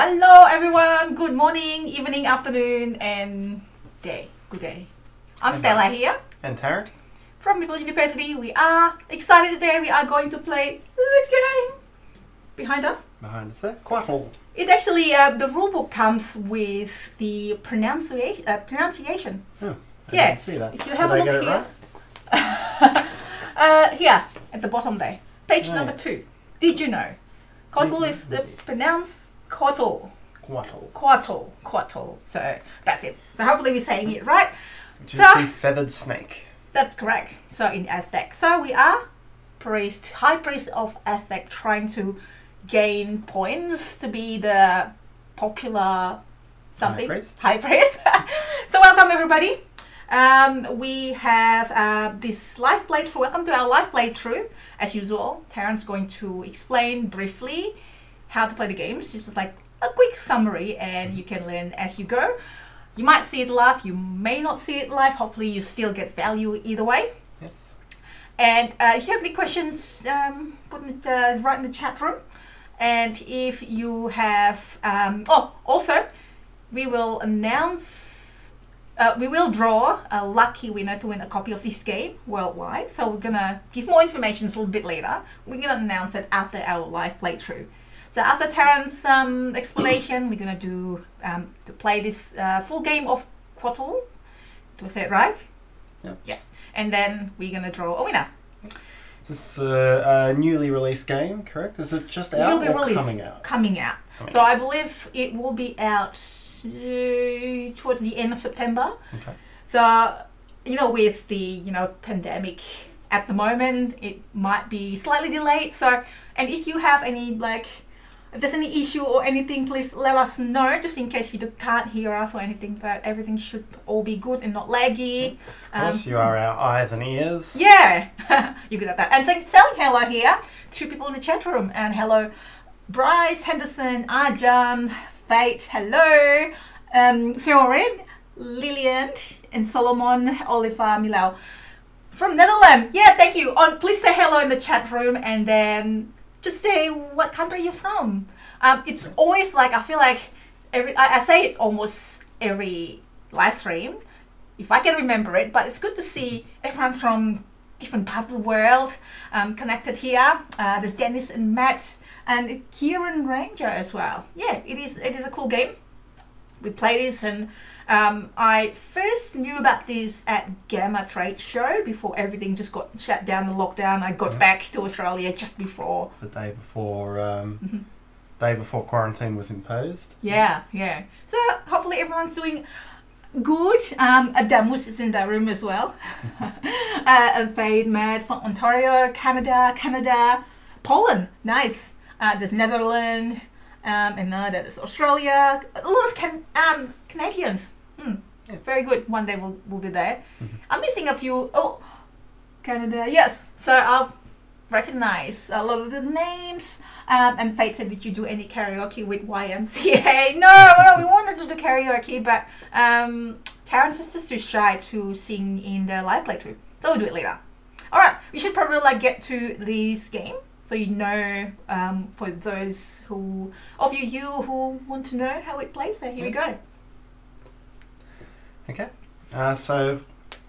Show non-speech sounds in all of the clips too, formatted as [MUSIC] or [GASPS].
Hello, everyone. Good morning, evening, afternoon, and day. Good day. I'm And Stella here And Tarrant? from Meeple University. We are excited today. We are going to play this game. Behind us, Behind us there. Quackle. it actually uh, the rulebook comes with the pronunciation. Uh, pronunciation. Oh, I Yeah, see that. if you have Did a look it here. right? [LAUGHS] uh, here at the bottom there, page number two. Did you know? Kotl is the pronounced Kotl. Quackle. Quattle, quattle. So that's it. So hopefully we're saying it right. Which So- is the feathered snake. That's correct. So in Aztec. So we are priest, high priest of Aztec, trying to gain points to be the popular something High priest. High priest. [LAUGHS] so welcome everybody. Um, we have uh, this live playthrough. Welcome to our live playthrough. As usual, Tarrant going to explain briefly how to play the games. Just like a quick summary, and you can learn as you go. You might see it live. You may not see it live. Hopefully, you still get value either way. Yes. And uh, if you have any questions, um, put it uh, right in the chat room. And if you have, um, oh, also, we will announce, uh, we will draw a lucky winner to win a copy of this game worldwide. So we're gonna give more information a little bit later. We're gonna announce it after our live playthrough. So after Tarrant's um, explanation, we're gonna do um, to play this uh, full game of Quattle. Do I say it right? Yep. Yes. And then we're gonna draw a winner. This is a, a newly released game, correct? Is it just out will be or released coming out? coming out. Coming So I believe it will be out uh, towards the end of September. Okay. So you know, with the you know pandemic at the moment, it might be slightly delayed. So and if you have any like. If there's any issue or anything, please let us know, just in case you can't hear us or anything. But everything should all be good and not laggy. Of course, you are our eyes and ears. Yeah, [LAUGHS] you're good at that. And so selling hello here, two people in the chat room, and hello, Bryce Henderson, Arjan, Fate, hello, um, Soren, Lillian, and Solomon Oliver Milau from Netherlands. Yeah, thank you. On please say hello in the chat room, and then just say what country you're from. Um, it's always like I feel like every I, I say it almost every live stream if I can remember it. But it's good to see everyone from different parts of the world um, connected here. Uh, there's Dennis and Matt and Kieran Ranger as well. Yeah, it is. It is a cool game. We play this, and um, I first knew about this at GAMA Trade Show before everything just got shut down and lockdown. I got Yeah. back to Australia just before. The day before, um, Mhm. day before quarantine was imposed. Yeah, yeah. So hopefully everyone's doing good. Um, Adamus is in that room as well. [LAUGHS] uh, and Fade, Matt from Ontario, Canada, Canada, Poland, nice. Uh, there's Netherlands, um, and now there's Australia. A lot of can- um, Canadians. Hmm. Yeah. Very good. One day we'll, we'll be there. Mhm. I'm missing a few. Oh, Canada, yes. So I've recognized a lot of the names. Um, and Fate said, Did you do any karaoke with YMCA? [LAUGHS] No, no, we wanted to do karaoke, but um, Tarrant is just too shy to sing in the live playthrough. So we'll do it later. Alright, we should probably like get to this game so you know um, for those who of you you who want to know how it plays. So here we go. Okay. Uh, so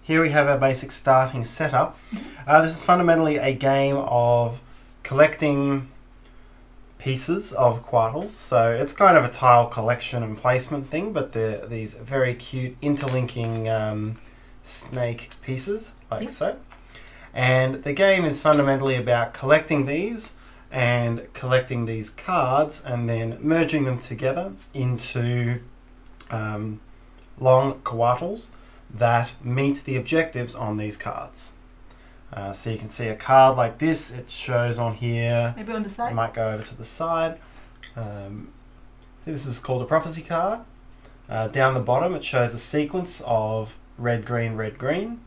here we have our basic starting setup. Uh, this is fundamentally a game of collecting pieces of quattles. So it's kind of a tile collection and placement thing, but they're these very cute interlinking um, snake pieces, like Yep. so. And the game is fundamentally about collecting these and collecting these cards and then merging them together into um, long coatls that meet the objectives on these cards. Uh, so you can see a card like this, it shows on here. Maybe on the side. I side. might go over to the side. Um, see, this is called a prophecy card. Uh, down the bottom, it shows a sequence of red, green, red, green.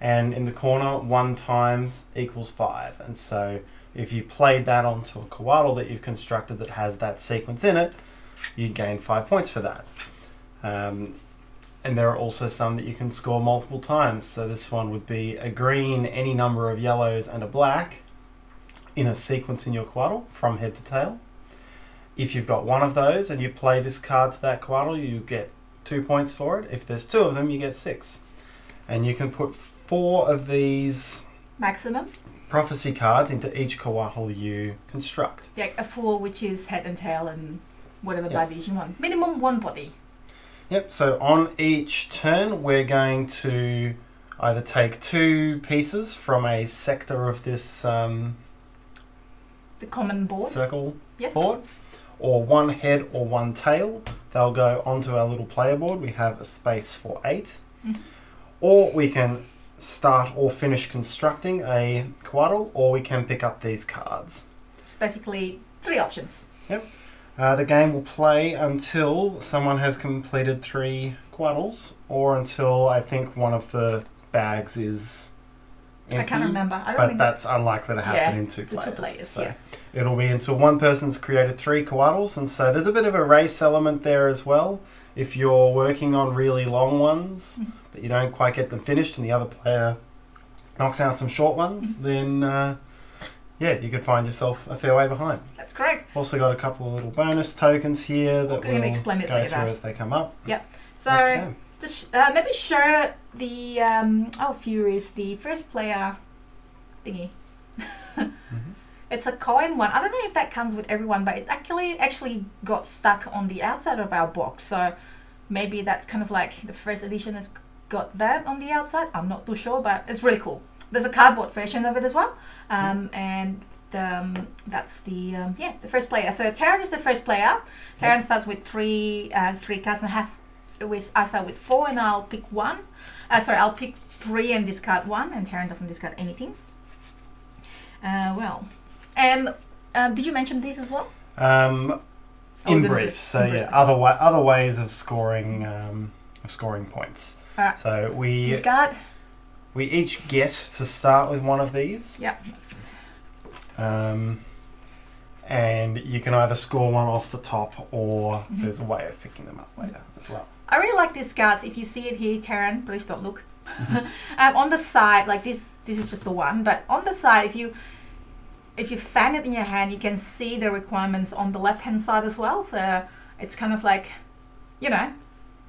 And in the corner, one times equals five. And so if you played that onto a coatl that you've constructed that has that sequence in it, you gain five points for that. Um, and there are also some that you can score multiple times. So this one would be a green, any number of yellows, and a black in a sequence in your coatl from head to tail. if you've got one of those and you play this card to that Coatl, you get two points for it. If there's two of them, you get six. And you can put four of these Maximum. prophecy cards into each Coatl you construct. Yeah, a four, which is head and tail and whatever Yes. bodies you want. Minimum one body. Yep, so on each turn, we're going to either take two pieces from a sector of this um, The common board. circle yes. board, or one head or one tail. They'll go onto our little player board. We have a space for 8 Mhm. Or we can start or finish constructing a Coatl, or we can pick up these cards. It's basically three options. Uh, the game will play until someone has completed three Coatls, or until I think one of the bags is empty. I can't remember. I don't But think that's unlikely to happen Yeah, in two players. two players. so yes. It'll be until one person's created three Coatls, and so there's a bit of a race element there as well. If you're working on really long ones, Mhm. but you don't quite get them finished, and the other player knocks out some short ones, Mm-hmm. then uh, yeah, you could find yourself a fair way behind. That's great. Also got a couple of little bonus tokens here that we'll explain it go later. through as they come up. Yep. So just uh, maybe show the um, our viewers the first player thingy. Mhm. [LAUGHS] It's a coin one. I don't know if that comes with everyone, but it's actually actually got stuck on the outside of our box. So maybe that's kind of like the first edition has got that on the outside. I'm not too sure, but it's really cool. There's a cardboard version of it as well, um, and um, that's the um, yeah the first player. So Tarrant is the first player. Tarrant starts with three uh, three cards and half. With I start with four and I'll pick one. Uh, sorry, I'll pick three and discard one, and Taryn doesn't discard anything. Uh, well, and um, did you mention this as well? Um, Oh, in brief, so in brief. yeah, other wa- other ways of scoring um, of scoring points. Alright. So we Discard. We each get to start with one of these, Yeah. Um, and you can either score one off the top, or Mhm. there's a way of picking them up later as well. I really like these cards. If you see it here, Tarrant, please don't look. [LAUGHS] um, on the side, like this, this is just the one. But on the side, if you if you fan it in your hand, you can see the requirements on the left hand side as well. So it's kind of like, you know,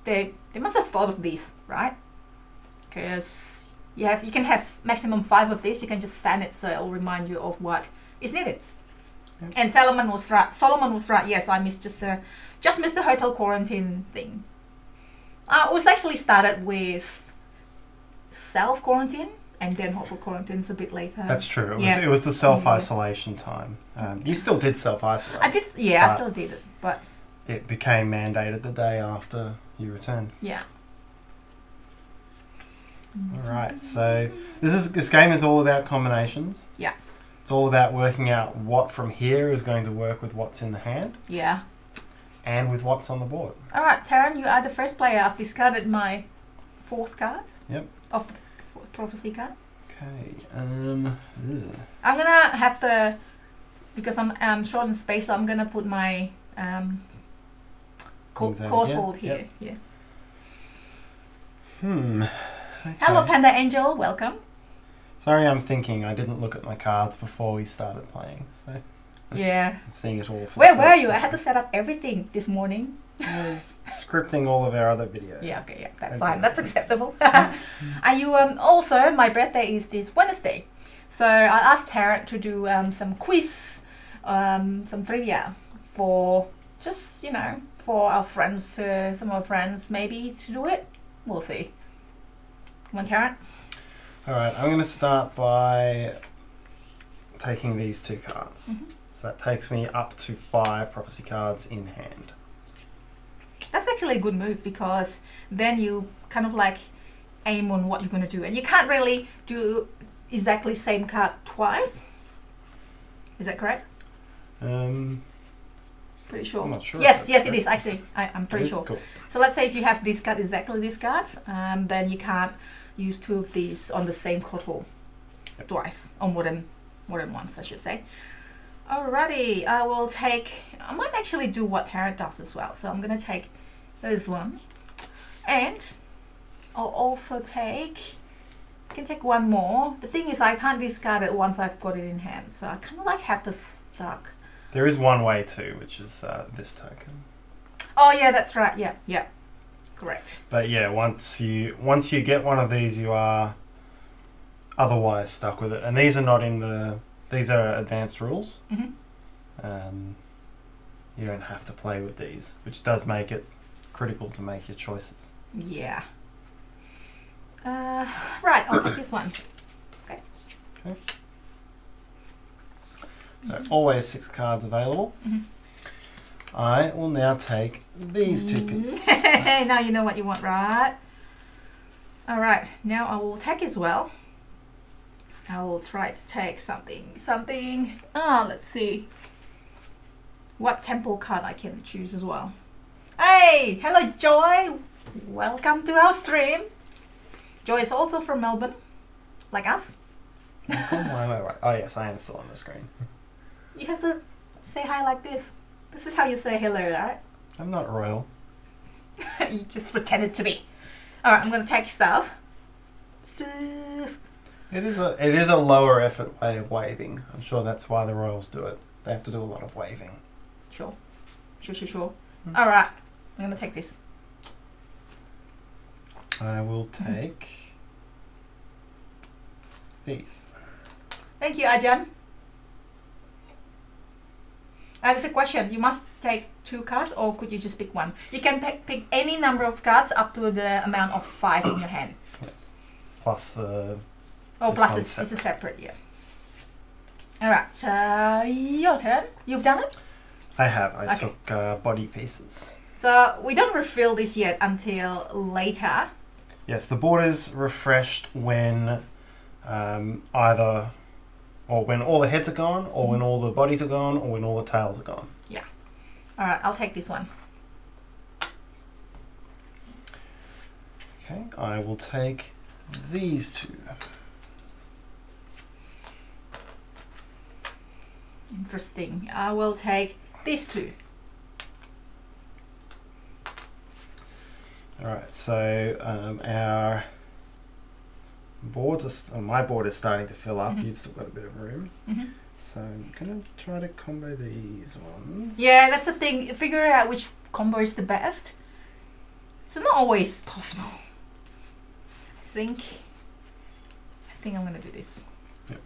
they they must have thought of these, right? Because you have you can have maximum five of these. You can just fan it, so it'll remind you of what is needed. Yep. And Solomon was right. Solomon was right. Yes, I missed just the just missed the hotel quarantine thing. Uh, it was actually started with self quarantine and then hotel quarantines a bit later. That's true. It was, it was the self isolation time. Um, you still did self isolate. I did, yeah, I still did it, but It became mandated the day after you returned. yeah. All right. So this is this game is all about combinations. Yeah. It's all about working out what from here is going to work with what's in the hand Yeah. and with what's on the board. All right, Tarrant, you are the first player. I've discarded my fourth card. Yep. Of the pro- prophecy card. Okay. Um. ugh. I'm gonna have the because I'm um, short in space. So I'm gonna put my um, co- course hold here. Yeah. Hmm. Okay. Hello, Panda Angel. Welcome. Sorry, I'm thinking. I didn't look at my cards before we started playing, so Yeah. [LAUGHS] I'm seeing it all. Where were you? I had to set up everything this morning. I was scripting all of our other videos. Yeah, okay, yeah, that's Okay. fine. That's acceptable. [LAUGHS] [LAUGHS] Are you um also my birthday is this Wednesday. So I asked Tarrant to do um, some quiz, um, some trivia for just, you know, for our friends to some of our friends maybe to do it. We'll see. Come on, Tarrant. All right, I'm going to start by taking these two cards. Mhm. So that takes me up to five prophecy cards in hand. That's actually a good move because then you kind of like aim on what you're going to do. And you can't really do exactly same card twice. Is that correct? Um, Pretty sure. I'm not sure Yes, yes, it correct. is actually. I, I'm pretty sure. Cool. So let's say if you have this card exactly this card, um, then you can't use two of these on the same card Yep. twice, or more than more than once, I should say. Alrighty, I will take. I might actually do what Tarrant does as well. So I'm gonna take this one, and I'll also take. I can take one more. The thing is, I can't discard it once I've got it in hand, so I kind of like have this stuck There is one way too, which is uh, this token. Oh yeah, that's right. Yeah, yeah, correct. But yeah, once you once you get one of these, you are otherwise stuck with it. And these are not in the these are advanced rules. hmm Um, you don't have to play with these, which does make it critical to make your choices. Yeah. Uh, right, I'll pick this one. Okay. Okay. So always six cards available. Mhm. I will now take these two pieces. [LAUGHS] now you know what you want, right? All right, now I will take as well. I will try to take something, something. Ah, let's see. What temple card I can choose as well. Hey, hello Joy. Welcome to our stream. Joy is also from Melbourne, like us. oh, why am I right? Oh yes, I am still on the screen. You have to say hi like this. This is how you say hello, right? I'm not royal. [LAUGHS] you just pretended to be. All right, I'm gonna take stuff. Stuff. It is a it is a lower effort way of waving. I'm sure that's why the royals do it. They have to do a lot of waving. Sure. Sure, sure, sure. Hmm. All right, I'm gonna take this. I will take these. Thank you, Ajan. Uh, there's a question. You must take two cards, or could you just pick one? You can pick, pick any number of cards up to the amount of five in your hand. Yes. Plus the Oh, plus it's, it's a separate, yeah. All right, uh, your turn. You've done it. I have. I Okay. took uh, body pieces. So we don't refill this yet until later. Yes, the board is refreshed when um, either or when all the heads are gone, or when all the bodies are gone, or when all the tails are gone. Yeah. All right, I'll take this one. Okay, I will take these two. Interesting. I will take these two. All right, so um, our boards, are, my board is starting to fill up. Mhm. You've still got a bit of room, Mhm. so I'm gonna try to combo these ones. Yeah, that's the thing. Figure out which combo is the best. It's not always possible. I think. I think I'm gonna do this. Yep.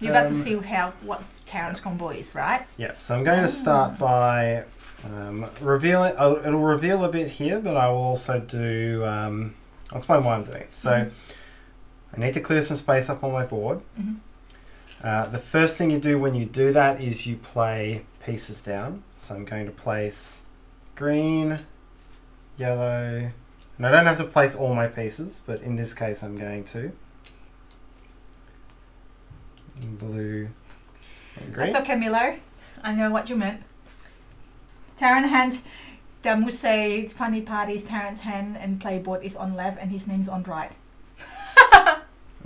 You're about to Um, see how what Tarrant's combo is, right? Yeah, so I'm going to start by um, revealing. It'll reveal a bit here, but I will also do. Um, I'll explain why I'm doing it. So Mhm. I need to clear some space up on my board. Mhm. Uh, the first thing you do when you do that is you play pieces down. So I'm going to place green, yellow, and I don't have to place all my pieces, but in this case I'm going to. Blue and green. That's okay, Milo. I know what you meant. Tarrant hand. The funny part is Tarrant's hand and playboard is on left and his name's on right.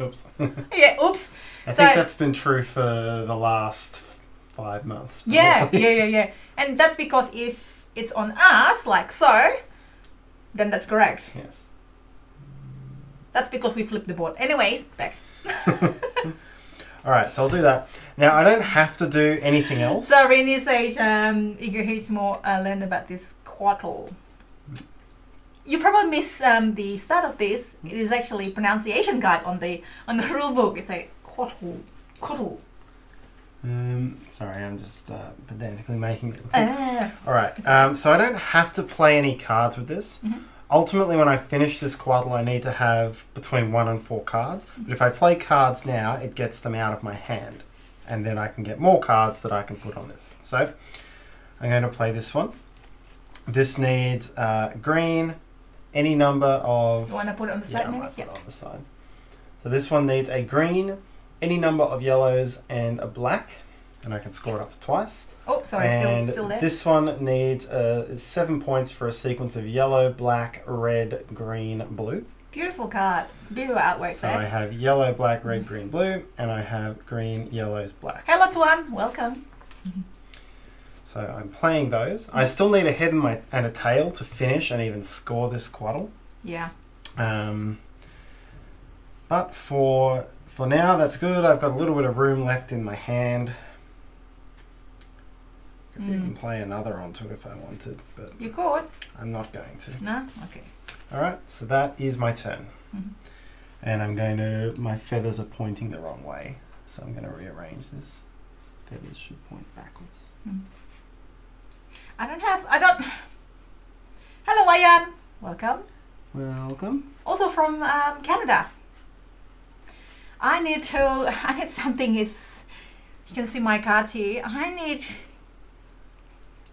Oops. [LAUGHS] yeah, oops. I So- think that's been true for the last five months. Yeah, probably. yeah, yeah, yeah. And that's because if it's on us, like so, then that's correct. Yes. That's because we flipped the board. Anyways, back. [LAUGHS] [LAUGHS] All right, so I'll do that. Now I don't have to do anything else. So in Rini says, um, eager hates more uh, learn about this quartal. You probably miss um, the start of this. It is actually pronunciation guide on the on the rule book. It's like quartal, quartal. Um, sorry, I'm just uh, pedantically making it. Ah. All right. Um, so I don't have to play any cards with this. Mhm. Ultimately, when I finish this quaddle, I need to have between one and four cards. But if I play cards now, it gets them out of my hand, and then I can get more cards that I can put on this. So I'm going to play this one. This needs uh, green, any number of. You want to put it on the yeah, side, I might put it on the side. So this one needs a green, any number of yellows, and a black, and I can score it up to twice. Oh, sorry, and still still there. this one needs uh, seven points for a sequence of yellow, black, red, green, blue. Beautiful cards. Beautiful artwork So there. I have yellow, black, red, green, blue, and I have green, yellows, black. Hello, Tuan. Welcome. So I'm playing those. I still need a head and, my, and a tail to finish and even score this quaddle. Yeah. Um, but for for now, that's good. I've got a little bit of room left in my hand. could even play another onto it if I wanted, but You could. I'm not going to. No? Okay. All right, so that is my turn. Mhm. And I'm going to, my feathers are pointing the wrong way. So I'm going to rearrange this. Feathers should point backwards. I don't have. I don't. Hello, Ayan. Welcome. Welcome. Also from um, Canada. I need to. [LAUGHS] I need something. Is you can see my card here. I need.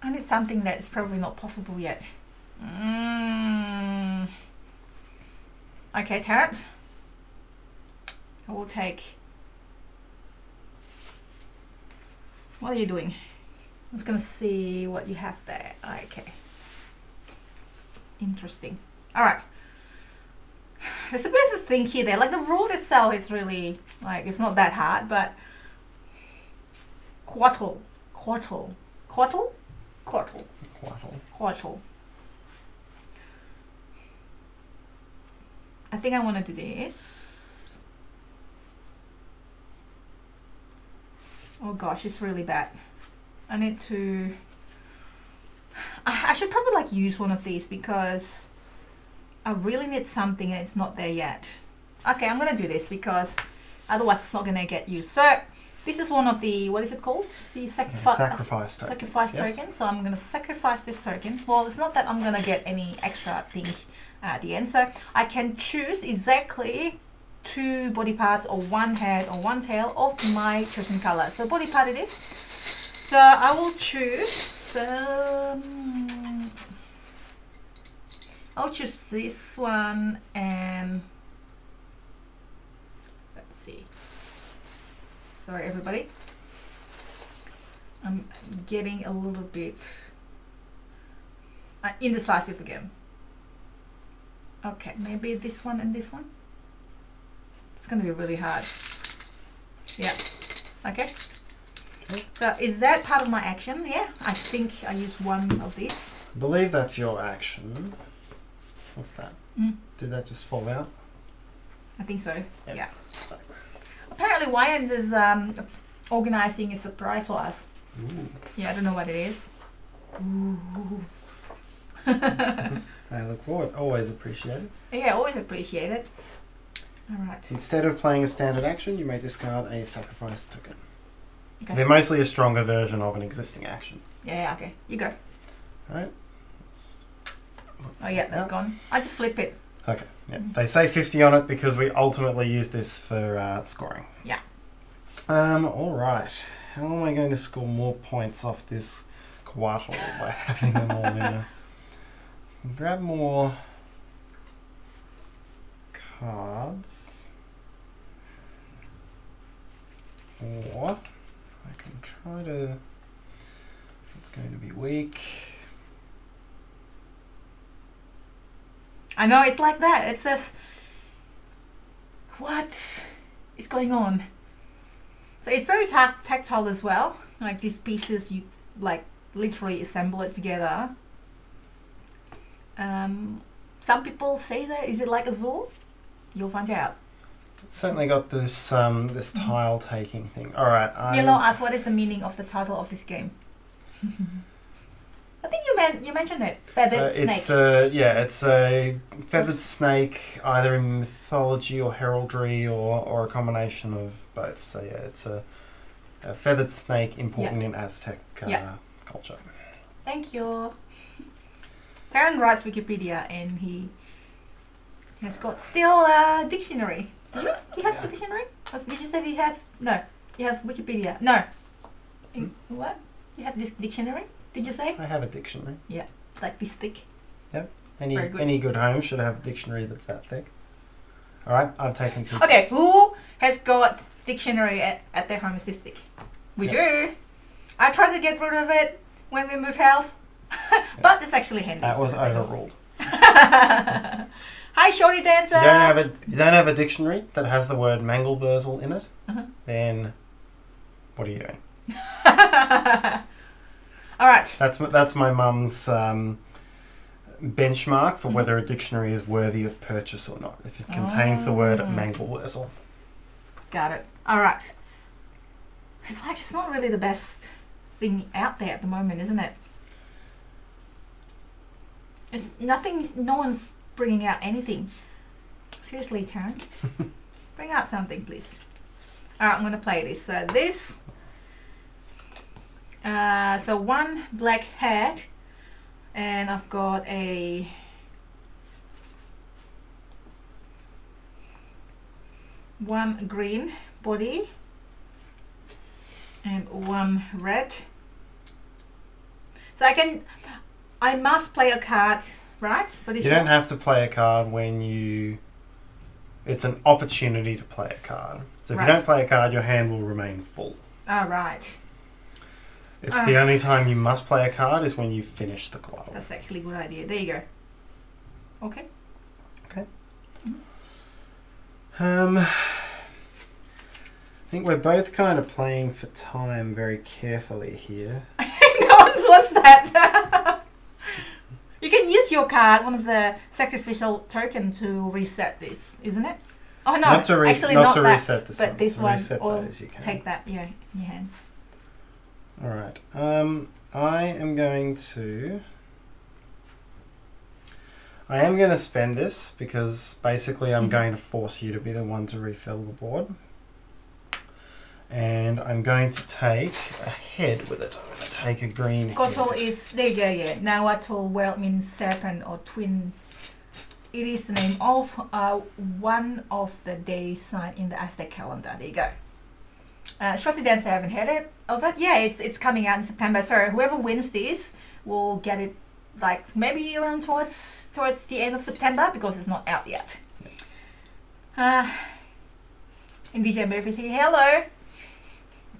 I need something that's probably not possible yet. Mm. Okay, Tarrant. I will take. What are you doing? I'm just gonna see what you have there. Okay. Interesting. All right. There's a bit of think here there. Like the rule itself is really like it's not that hard, but quartal, quartal, quartal, quartal, Quaddle. quartal. I think I want to do this. Oh gosh, it's really bad. I need to. I, I should probably like use one of these because I really need something and it's not there yet. Okay, I'm gonna do this because otherwise it's not gonna get used. So this is one of the what is it called? The sacrifice. sacrifice tokens. Sacrifice yes. token. So I'm gonna sacrifice this token. Well, it's not that I'm gonna get any extra thing at the end. So I can choose exactly two body parts or one head or one tail of my chosen color. So body part it is. So I will choose. Um, I'll choose this one and let's see. Sorry, everybody. I'm getting a little bit uh, indecisive again. Okay, maybe this one and this one. It's gonna be really hard. Yeah. Okay. So is that part of my action? Yeah. I think I use one of these. I believe that's your action. What's that? Mm. Did that just fall out? I think so. Yep. Yeah. Apparently, Wyand is um, organizing a surprise for us. Ooh. Yeah, I don't know what it is. Ooh. [LAUGHS] I look forward. Always appreciate it. Yeah, always appreciate it. All right. Instead of playing a standard action, you may discard a sacrifice token. Okay. They're mostly a stronger version of an existing action. Yeah, yeah, okay. You go. Right? Oh, yeah, that's gone. I just flip it. Okay. Yeah. Mhm. They say 50 on it because we ultimately use this for uh, scoring. Yeah. Um. All right. How am I going to score more points off this Quattle [LAUGHS] by having them all in a... Grab more cards. Or I can try to... It's going to be weak. I know, it's like that. It says, what is going on? So it's very ta- tactile as well. Like these pieces, you like literally assemble it together. Um, some people say that is it like a zoo? You'll find out. It's certainly got this um, this tile taking thing. All right, I'm, Yellow asks, what is the meaning of the title of this game? [LAUGHS] I think you meant you mentioned it. Feathered so snake. it's a yeah, it's a feathered snake, either in mythology or heraldry, or or a combination of both. So yeah, it's a, a feathered snake important in Aztec uh, Yeah. culture. Thank you. Parent writes Wikipedia and he has got still a dictionary. Do you? He has Yeah. dictionary? Did you say he had? No. You have Wikipedia. No. In- hmm? What? You have this dictionary? Did you say? I have a dictionary. Yeah, like this thick. Yeah. Any good. any good home should have a dictionary that's that thick. All right, I've taken pieces. Okay, who has got dictionary at, at their home is this thick? We do. I tried to get rid of it when we moved house, [LAUGHS] but it's actually handy. That was overruled. [LAUGHS] [LAUGHS] Hi, Shorty Dancer. You don't have a you don't have a dictionary that has the word Mangelwurzel in it. Uh-huh. Then what are you doing? [LAUGHS] All right. That's that's my mum's um, benchmark for Mhm. whether a dictionary is worthy of purchase or not. If it contains the word Ah. Mangelwurzel. Got it. All right. It's like it's not really the best thing out there at the moment, isn't it? It's nothing. No one's bringing out anything. Seriously, Tarrant, [LAUGHS] bring out something, please. All right, I'm gonna play this. So this. Uh, so one black hat, and I've got a one green body and one red. So I can, I must play a card, right? But if You don't have to play a card when you. It's an opportunity to play a card. So if Right. you don't play a card, your hand will remain full. All right, It's Ah. the only time you must play a card is when you finish the coil. that's actually a good idea. There you go. Okay. Okay. Um, I think we're both kind of playing for time very carefully here. [LAUGHS] no one wants that. [LAUGHS] you can use your card, one of the sacrificial token, to reset this, isn't it? Oh no, not to, re- actually not not to that. reset this but one. this to one, reset or those you can. Take that, yeah, in your hand. All right. Um, I am going to. I am going to spend this because basically I'm Mhm. going to force you to be the one to refill the board. And I'm going to take a head with it. I'm going to take a green head. is there you go, yeah. Nahuatl well means serpent or twin. It is the name of uh, one of the days sign in the Aztec calendar. There you go. Uh, Shorty Dance, I haven't heard it of it. Yeah, it's it's coming out in September. So whoever wins this will get it like maybe around towards towards the end of September because it's not out yet. Uh, and DJ Murphy saying hello.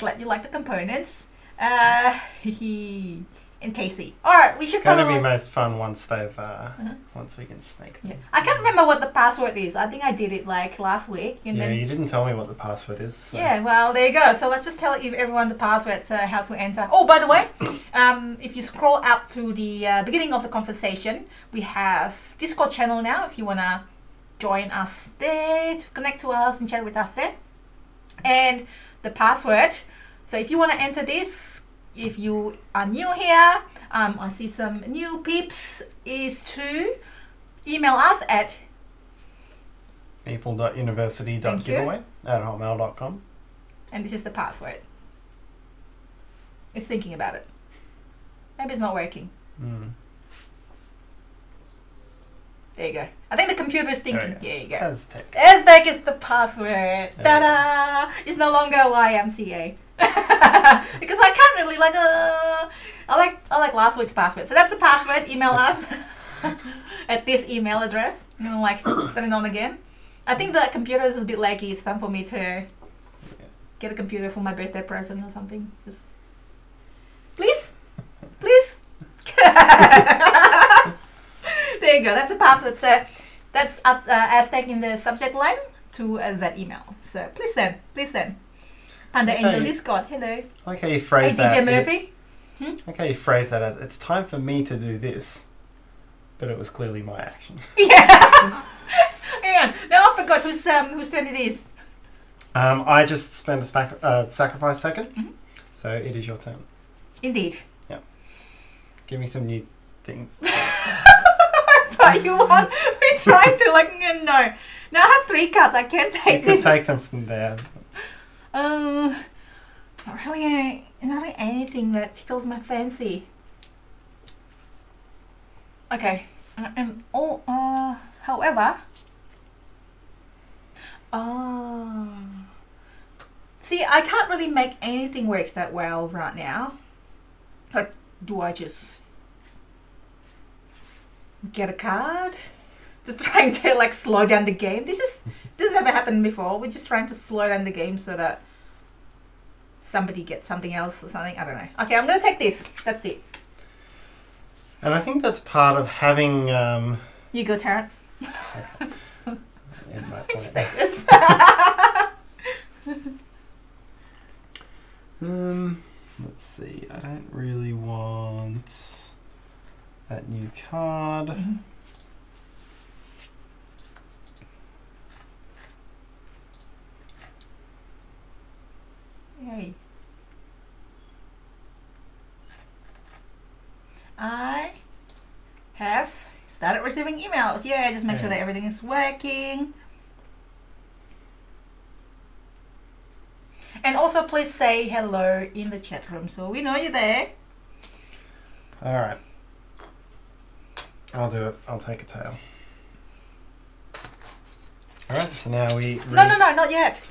Glad you like the components. Uh, he [LAUGHS] and Casey. All right, we should It's probably. be most fun once they've uh, Uh-huh. once we can snake yeah. I can't remember what the password is. I think I did it like last week, and Yeah, then you didn't tell me what the password is. So. yeah. Well, there you go. So let's just tell ev- everyone the passwords, uh, how to enter. Oh, by the way, [COUGHS] um, if you scroll up to the uh, beginning of the conversation, we have Discord channel now. If you wanna join us there to connect to us and chat with us there, and the password. So if you wanna enter this, if you are new here, um, I see some new peeps. Is to email us at. Meeple.university.giveaway at hotmail.com. and this is the password. It's thinking about it. Maybe it's not working. Mm. There you go. I think the computer is thinking. There There you go. Aztec. Aztec is the password. Ta da! It's no longer YMCA. [LAUGHS] because I can't really like uh I like I like last week's password. So that's the password. Email us [LAUGHS] at this email address. You know, like [COUGHS] turn it on again. I think the computer is a bit laggy. It's time for me to get a computer for my birthday present or something. Just please, please. [LAUGHS] there you go. That's the password. So that's uh, Aztec in the subject line to uh, that email. So please send, please send. Panda Angel Okay. Discord. Hello. I like how you Hey phrase that. DJ Murphy. I like how you phrase that as it's time for me to do this, but it was clearly my action. [LAUGHS] Yeah. Hang on. Now I forgot whose um whose turn it is. Um, I just spent a spac- uh, sacrifice token, Mhm. so it is your turn. Indeed. Yeah. Give me some new things. [LAUGHS] I thought you want [LAUGHS] me trying to like no. Now I have three cards. I can't take could this. take them from there. Uh, not really, not really anything that tickles my fancy. Okay, uh, and oh, uh, however, uh, see, I can't really make anything works that well right now. Like, do I just get a card? Just trying to like slow down the game. This is this has never happened before. We're just trying to slow down the game so that somebody gets something else or something. I don't know. Okay, I'm gonna take this. That's it. And I think that's part of having. Um, You go, Tarrant. [LAUGHS] Just take this. [LAUGHS] Um, let's see. I don't really want that new card. Mhm. Yay. I have started receiving emails. Yeah, just make sure that everything is working. And also, please say hello in the chat room so we know you're there. All right. I'll do it. I'll take a tail. All right. So now we. No, no, no, not yet.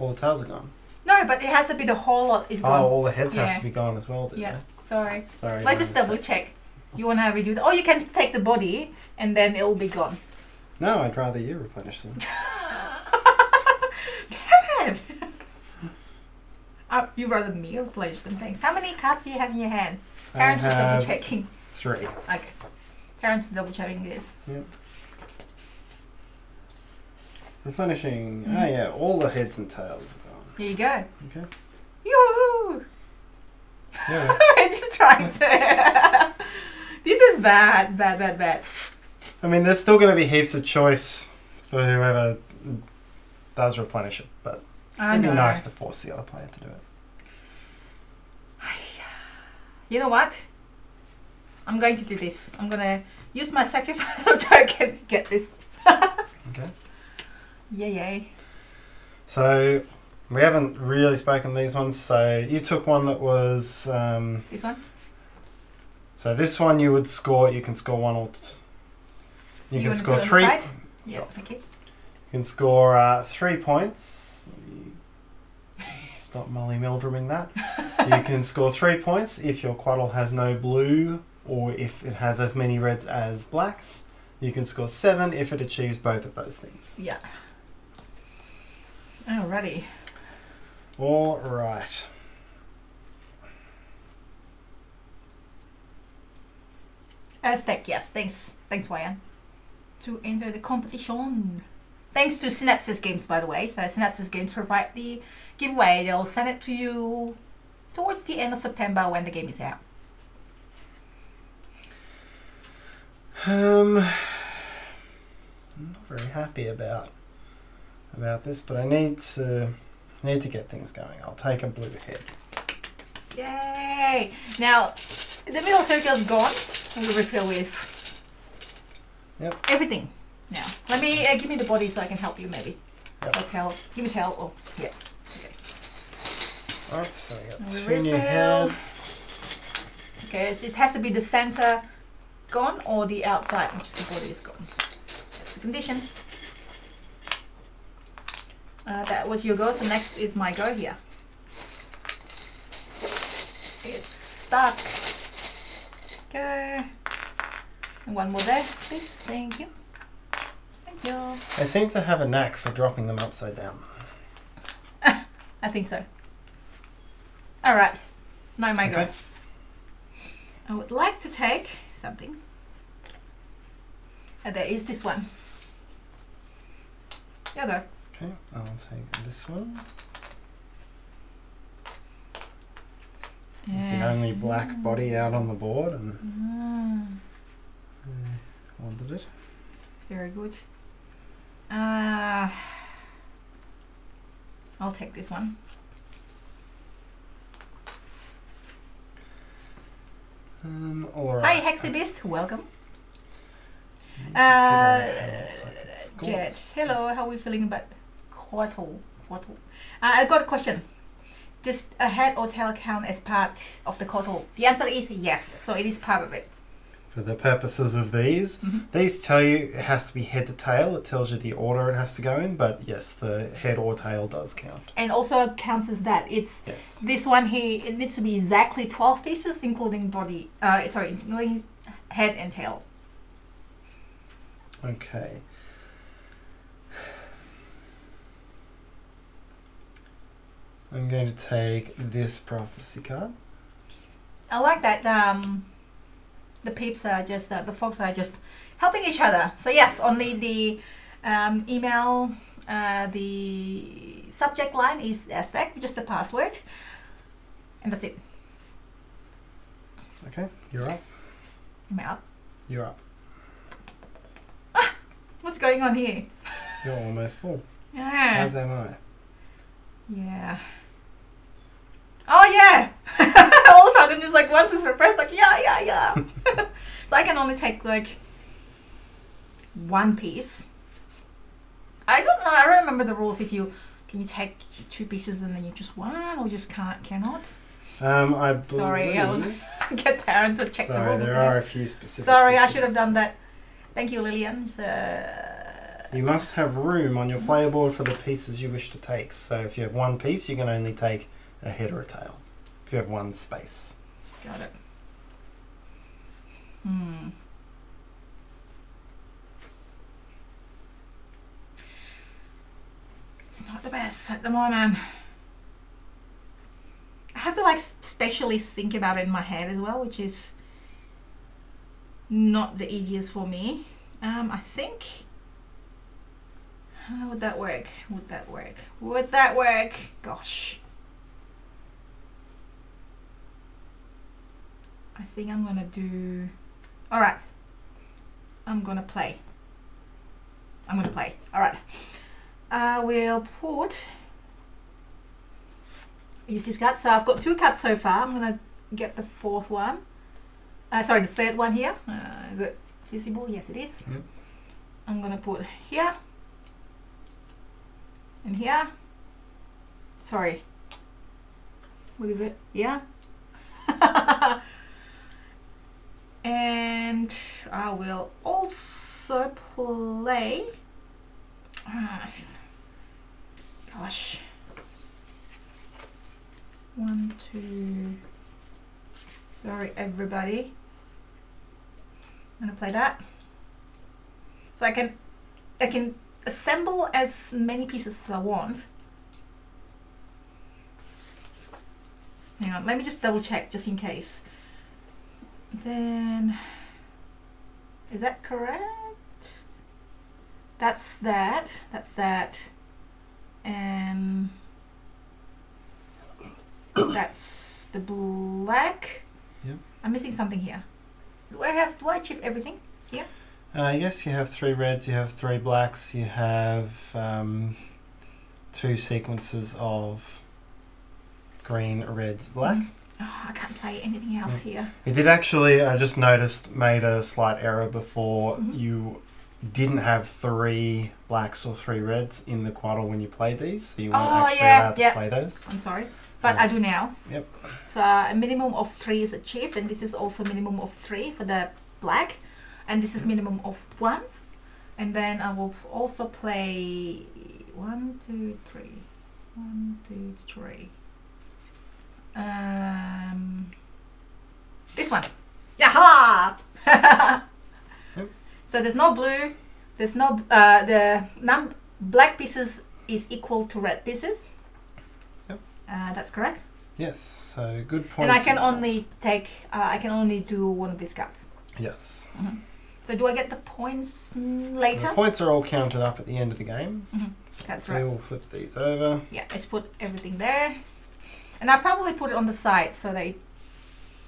All the tails are gone. No, but it has to be the whole lot is Oh, all the heads have to be gone as well. Did yeah, they? sorry. Sorry. Let's just double check. You want to redo that? Or you can take the body and then it will be gone. No, I'd rather you replenish them. [LAUGHS] Damn it! [LAUGHS] Uh, oh, you rather me replenish them, thanks. How many cards do you have in your hand? Tarrant is double checking. three. Okay. Tarrant is double checking this. Replenishing. Mhm. Oh yeah, all the heads and tails are gone. Here you go. Okay. Yoo-hoo! Yeah. [LAUGHS] I'm just trying to. [LAUGHS] this is bad, bad, bad, bad. I mean, there's still going to be heaps of choice for whoever does replenish it, but I it'd know. be nice to force the other player to do it. [SIGHS] You know what? I'm going to do this. I'm gonna use my sacrifice [LAUGHS] token to get this. Okay. Yay, yay. So we haven't really spoken these ones. So you took one that was. Um, This one? so this one you would score. You can score one or. T- you, You can score do it on the three. You Yeah, Sure. okay. can score uh, three points. Stop Molly Meldruming that. you [LAUGHS] can score three points if your quaddle has no blue or if it has as many reds as blacks. You can score seven if it achieves both of those things. Yeah. Alrighty. All right. Aztec, yes. Thanks. Thanks, Wayan. To enter the competition. Thanks to Synapses Games, by the way. So Synapses Games provide the giveaway. They'll send it to you towards the end of September when the game is out. Um, I'm not very happy about about this, but I need to need to get things going. I'll take a blue head. Yay! Now, the middle circle is gone. We refill with Yep. everything. Now, let me uh, give me the body so I can help you maybe. Yep. Or tell. Give me tell. Oh, yeah. Alright, so I got two new refill. heads. Okay, so it has to be the center gone or the outside, which is the body is gone. That's the condition. Uh, that was your go, so next is my go here. It's stuck. Go. And one more there, please. Thank you. Thank you. I seem to have a knack for dropping them upside down. [LAUGHS] I think so. Alright, now my go. Okay. I would like to take something. And there is this one. Your go. Okay, I'll take this one. It's the only black body out on the board and uh, wanted it. very good. Uh, I'll take this one. Um, alright. Hi, Hexibist. Welcome. I need to figure Uh, out how else I can score Jet. Hello, how are we feeling about Coatl? Coatl. Uh, I got a question. Does a head or tail count as part of the coatl? The answer is yes. So it is part of it. For the purposes of these, Mhm. these tell you it has to be head to tail. It tells you the order it has to go in, but yes, the head or tail does count. And also counts as that. It's Yes. this one here. It needs to be exactly twelve pieces, including body. Uh, sorry, including head and tail. Okay. I'm going to take this prophecy card. I like that. Um, the peeps are just uh, the folks are just helping each other. So yes, only the um, email. Uh, the subject line is Aztec, just the password, and that's it. Okay, you're up. Am I up? You're up. What's going on here? You're almost full. Yeah. As am I. Yeah. Oh yeah! [LAUGHS] All of a sudden, it's like once it's refreshed, like yeah, yeah. Yeah. [LAUGHS] so I can only take like one piece. I don't know. I don't remember the rules. If you can you take two pieces and then you just one, or just can't cannot. Um, I believe. Sorry, I will [LAUGHS] get Darren to check the Sorry, there are a few specific. Sorry, I should have done that. Thank you, Lillian. So, You must have room on your player board for the pieces you wish to take. So if you have one piece, you can only take a head or a tail. If you have one space. got it. Hmm. It's not the best at the moment. I have to like specially think about it in my head as well, which is not the easiest for me. Um, I think. How would that work? Would that work? Would that work? Gosh. I think I'm gonna do. All right. I'm gonna play. I'm gonna play. All right. I will put. Use this card. So I've got two cards so far. I'm gonna get the fourth one. Uh, sorry, the third one here. Uh, is it visible? Yes, it is. Yep. I'm gonna put here and here. Sorry. What is it? Yeah. [LAUGHS] and I will also play. Ah, gosh. One, two. Sorry, everybody. I'm gonna play that. So I can, I can assemble as many pieces as I want. Hang on, let me just double check just in case. Then, is that correct? That's that. That's that. And that's the black. Yep. I'm missing something here. Do I have? Do I achieve everything? Uh, yes, you have three reds, you have three blacks, you have um, two sequences of green, reds, black. Oh, I can't play anything else Mm. here. It did actually, I just noticed, made a slight error before. Mhm. You didn't have three blacks or three reds in the coatl when you played these, so you weren't Oh, actually yeah, allowed to play those. I'm sorry, but Yeah. I do now. Yep. So a minimum of three is achieved, and this is also minimum of three for the black, and this is minimum of one. And then I will also play one, two, three, one, two, three. Um, this one. Yaha! Yep. [LAUGHS] So there's no blue. There's no uh, the num black pieces is equal to red pieces. Yep. Uh, that's correct. Yes, so good point. And I can only take, uh, I can only do one of these cards. Yes. So do I get the points mm, The later? points are all counted up at the end of the game. Mhm, That's So right. we'll flip these over. Yeah, let's put everything there. And I probably put it on the side so that it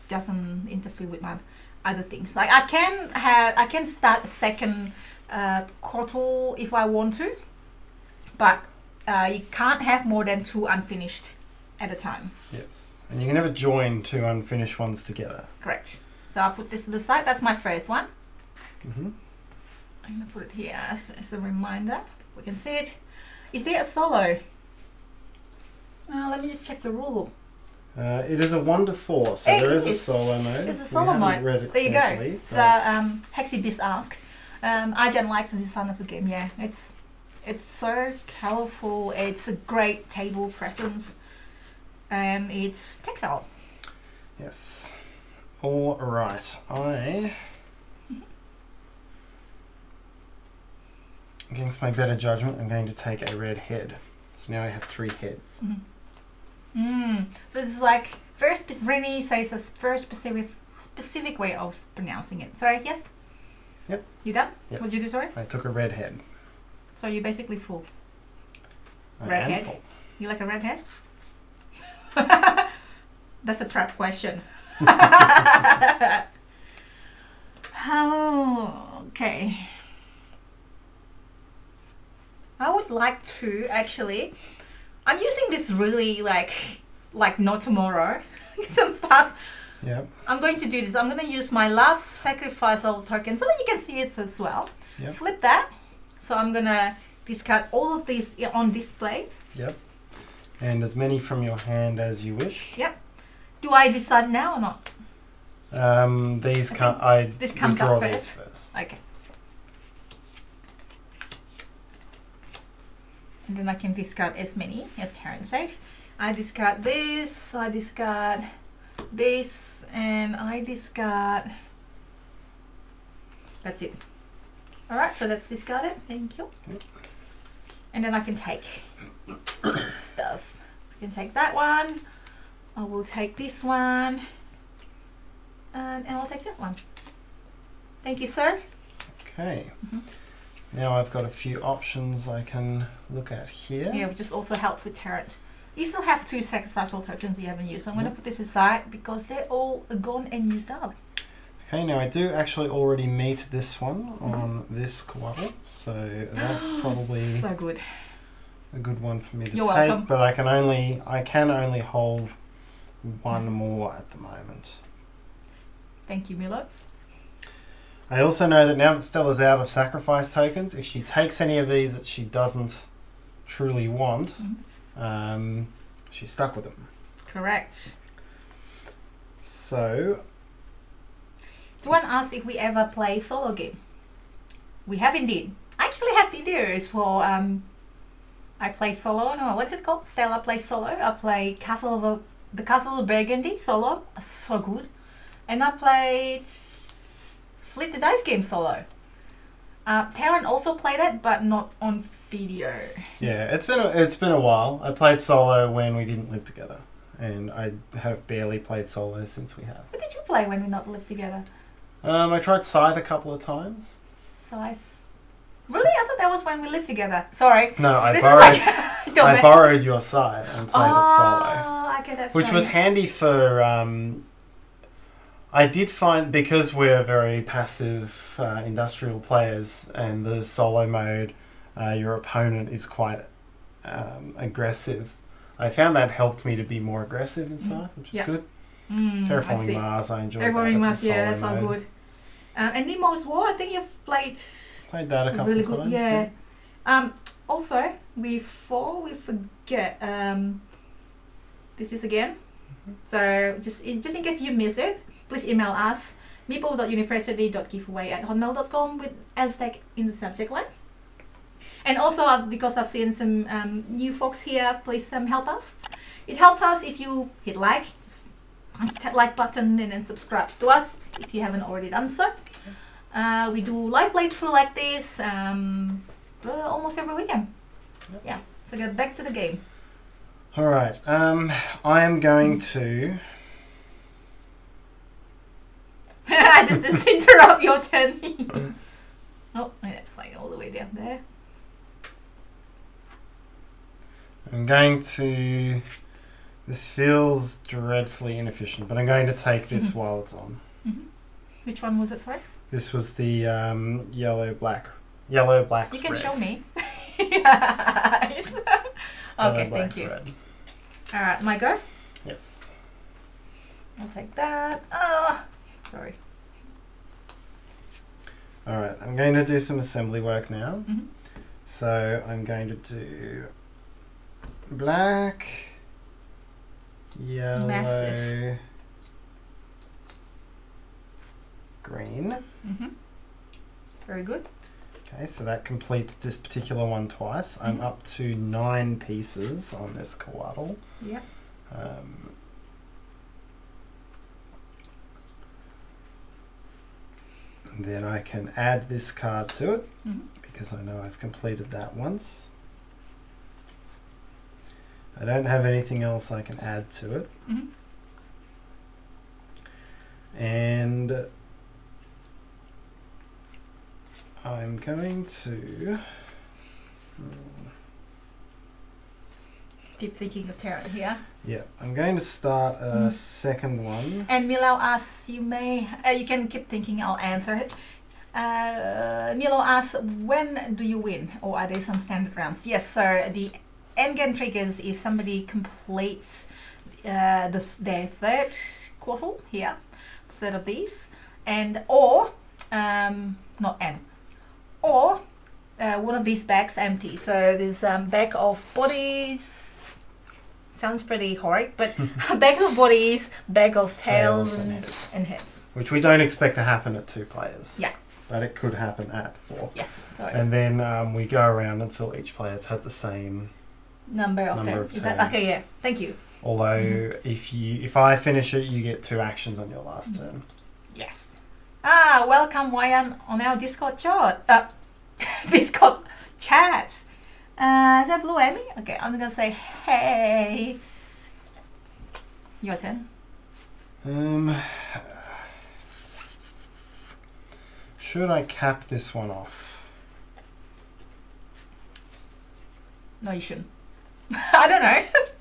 doesn't interfere with my other things. Like I can have, I can start a second uh, coatl if I want to, but uh, you can't have more than two unfinished at a time. Yes. And you can never join two unfinished ones together. Correct. So I'll put this to the side. That's my first one. hmm I'm gonna put it here as, as a reminder. We can see it. Is there a solo? Uh, let me just check the rule. Uh, it is a one to four, so It there is a solo mode. There's a solo mode. There you go. So um, Hexybeast ask. Um, Arjan likes the design of the game. Yeah, it's it's so colorful. It's a great table presence, and it's textile. Yes. All right. I. Against my better judgment, I'm going to take a red head. So now I have three heads. Mm. Mm. This is like very spe- so it's a very specific specific way of pronouncing it. Sorry. Yes. Yep. You done? Yes. What'd you do? Sorry. I took a red head. So you're basically full. I Red head? full. You like a redhead? [LAUGHS] That's a trap question. oh, [LAUGHS] okay. I would like to actually. I'm using this really like like not tomorrow. [LAUGHS] because I'm fast Yep. I'm going to do this. I'm going to use my last sacrificial token so that you can see it as well. Yep. Flip that. So I'm going to discard all of these on display. Yep. And as many from your hand as you wish. Yep. Do I decide now or not? Um, these I come. I this comes draw up these first. Okay. And then I can discard as many as Tarrant said. I discard this, I discard this, and I discard. That's it. Alright, so that's discarded. Thank you. And then I can take [COUGHS] stuff. I can take that one. I will take this one. And, and I'll take that one. Thank you, sir. Okay. Mhm. Now I've got a few options I can look at here. Yeah, which just also helps with Tarrant. You still have two sacrificial tokens you haven't used. So I'm going to put this aside because they're all gone and used up. Okay, now I do actually already meet this one Mm-hmm. on this coatl, so that's [GASPS] probably So good. a good one for me to You're take. welcome. But I can only I can only hold one more at the moment. Thank you, Milo. I also know that now that Stella's out of sacrifice tokens, if she takes any of these that she doesn't truly want, um, she's stuck with them. Correct. So Do you want to ask if we ever play solo game? We have indeed. I actually have videos for um. I play solo. No, what is it called? Stella plays solo. I play Castle of the Castle of Burgundy solo. So good. And I played Flip the Dice game solo. Uh, Tarrant also played it, but not on video. yeah, it's been a, it's been a while. I played solo when we didn't live together, and I have barely played solo since we have. What did you play when we not lived together? Um, I tried Scythe a couple of times. So I. Really? I thought that was when we lived together. Sorry. No, I this borrowed like. [LAUGHS] I borrowed your Scythe and played it solo. Oh, okay, that's which right. was handy for um, I did find because we're very passive uh, industrial players and the solo mode uh, your opponent is quite um, aggressive I found that helped me to be more aggressive in Scythe which is Yeah. good Mm, Terraforming see. Mars I enjoyed Terraforming that Mars, yeah, that's all good. Uh, and Nemo's War, I think you've played played that a couple really of good. times Yeah. Um, also, before we forget, um, this is again. Mm-hmm. So just just in case you miss it, please email us meeple.university.giveaway at hotmail.com with Aztec in the subject line. And also, uh, because I've seen some um, new folks here, please um, help us. It helps us if you hit like, just punch that like button and then subscribe to us if you haven't already done so. Uh, we do live playthrough like this um, uh, almost every weekend. Yep. Yeah, so get back to the game. all right um, I am going to [LAUGHS] I just, just interrupt your turn. [LAUGHS] oh, that's like all the way down there. I'm going to this feels dreadfully inefficient but I'm going to take this Mhm. while it's on Which one was it, sorry? This was the um, yellow black, yellow black. You can red. show me. [LAUGHS] Yes. Okay, thank you. Red. Alright, my go. Yes. I'll take that. Oh, sorry. All right. I'm going to do some assembly work now. Mhm. So I'm going to do black, yellow, Massive. green. hmm Very good. Okay, so that completes this particular one twice. I'm Mhm. up to nine pieces on this coatl. Yeah. Um, and then I can add this card to it Mhm. because I know I've completed that once. I don't have anything else I can add to it. Mhm. And I'm going to. hmm, Deep thinking of Tarrant here. Yeah, I'm going to start a Mm. second one. And Milo asks, you may, uh, you can keep thinking, I'll answer it. Uh, Milo asks, when do you win? Or are there some standard rounds? Yes, so the end game triggers is somebody completes uh, the, their third coatl here, third of these, and or um, not and or uh, one of these bags empty. So there's um, bag of bodies. Sounds pretty horrid, but [LAUGHS] bag of bodies, bag of tails, Tails and and, heads. and heads. Which we don't expect to happen at two players. Yeah. But it could happen at four. Yes. So And then um, we go around until each player's had the same. number of number turns. of that okay? Yeah. Thank you. Although Mm-hmm. if you if I finish it, you get two actions on your last turn. Yes. Ah, welcome Wayan on our Discord chat. Uh, [LAUGHS] Discord chats. Uh, is that Blue Amy? Okay, I'm gonna say hey. Your turn. Um, should I cap this one off? No, you shouldn't. [LAUGHS] I don't know. [LAUGHS]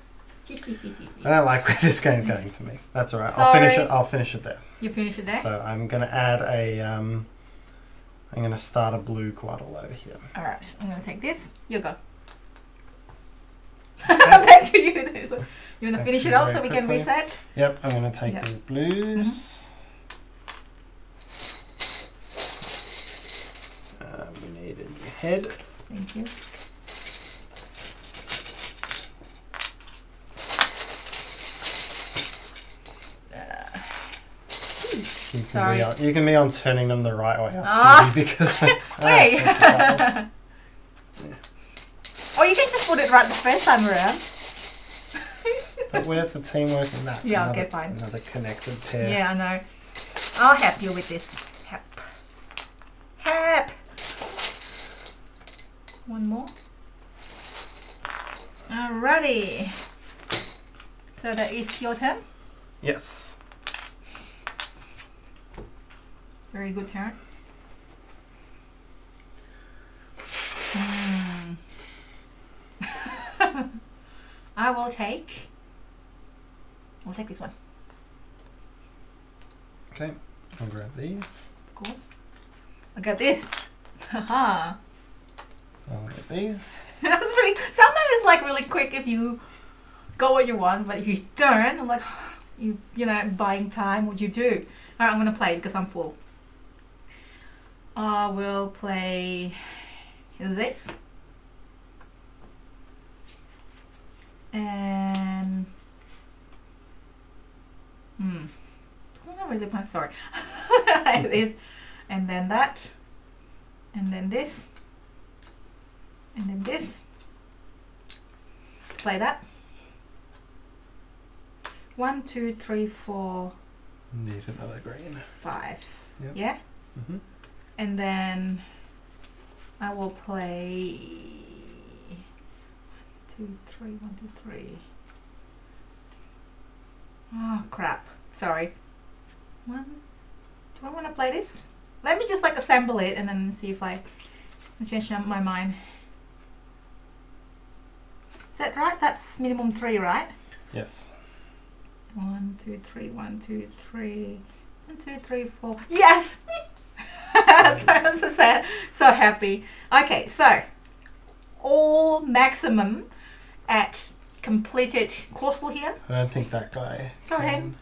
I don't like where this game's going for me. That's all right. I'll finish it. I'll finish it there. you finish it there. So I'm gonna add a. Um, I'm gonna start a blue coatl over here. All right, I'm gonna take this. You go. [LAUGHS] [LAUGHS] Back to you. You wanna finish it off so we can reset? Yep, I'm gonna take Yeah. these blues. Uh, we need a head. Thank you. You can Sorry. be on, you can be on turning them the right way up Ah. Judy, because [LAUGHS] ah, Hey! that's the [LAUGHS] or you can just put it right the first time around. But where's the teamwork in that? Yeah, another, okay, fine. Another connected pair. Yeah, I know. I'll help you with this. Help. Help! One more. Alrighty. So that is your turn. Yes. Very good turn. Hmm. [LAUGHS] I will take. We'll take this one, Okay. I'll grab these. of course. I got this. [LAUGHS] Haha. I'll get these. [LAUGHS] That's pretty. Sometimes it's like really quick if you go what you want, but if you don't, I'm like, [SIGHS] you you know, buying time. What you do? All right, I'm gonna play because I'm full. I will play this and hmm. I'm not really plan. Sorry, [LAUGHS] this and then that and then this and then this. Play that. One, two, three, four, Need another green. five. Yep. Yeah? hmm And then I will play one, two, three, one, two, three. Oh crap. Sorry. One do I wanna play this? Let me just like assemble it and then see if I change my mind. Is that right? That's minimum three, right? Yes. One, two, three, one, two, three, one, two, three, four. Yes! [LAUGHS] [LAUGHS] so sad, so happy. Okay, so all maximum at completed coatl here. I don't think that guy. Sorry.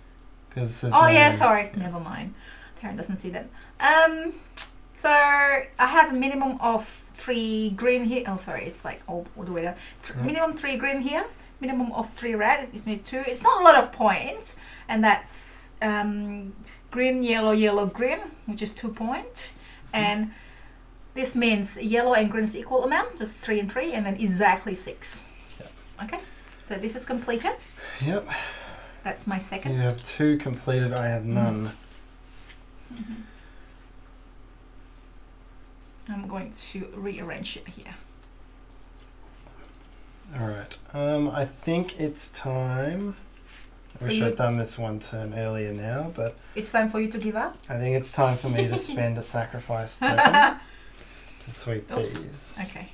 Because Oh no- yeah, sorry. Never mind. Tarrant doesn't see that. Um, so I have a minimum of three green here. Oh, sorry, it's like all, all the way down. Th- Yeah. Minimum three green here. Minimum of three red. It gives me two. It's not a lot of points, and that's um, green, yellow, yellow, green, which is two points, and this means yellow and green is equal amount, just three and three, and then exactly six. Okay, so this is completed. Yep. That's my second. You have two completed. I have none. I'm going to rearrange it here. All right. Um, I think it's time. I wish I'd done this one turn earlier now, but It's time for you to give up. I think it's time for me to [LAUGHS] spend a sacrifice [LAUGHS] token to sweep Oops. these. Okay.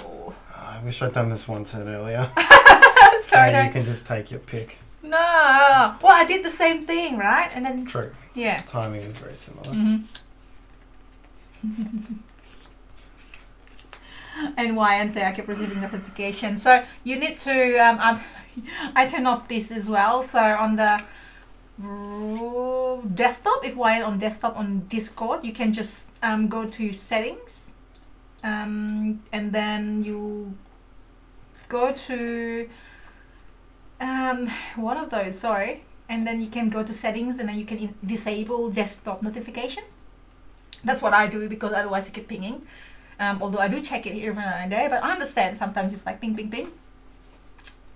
Oh. I wish I'd done this one turn earlier. [LAUGHS] Sorry. now you can just take your pick. No. Well, I did the same thing, right? And then True. yeah. Timing is very similar. hmm and why and say I keep receiving notifications. So you need to um, um [LAUGHS] I turn off this as well. So on the desktop. If while on desktop on Discord, you can just um, go to settings, um, and then you go to um, one of those. Sorry, and then you can go to settings, and then you can disable desktop notification. That's what I do because otherwise it keep pinging. Um, although I do check it every now and then, but I understand sometimes it's like ping, ping, ping.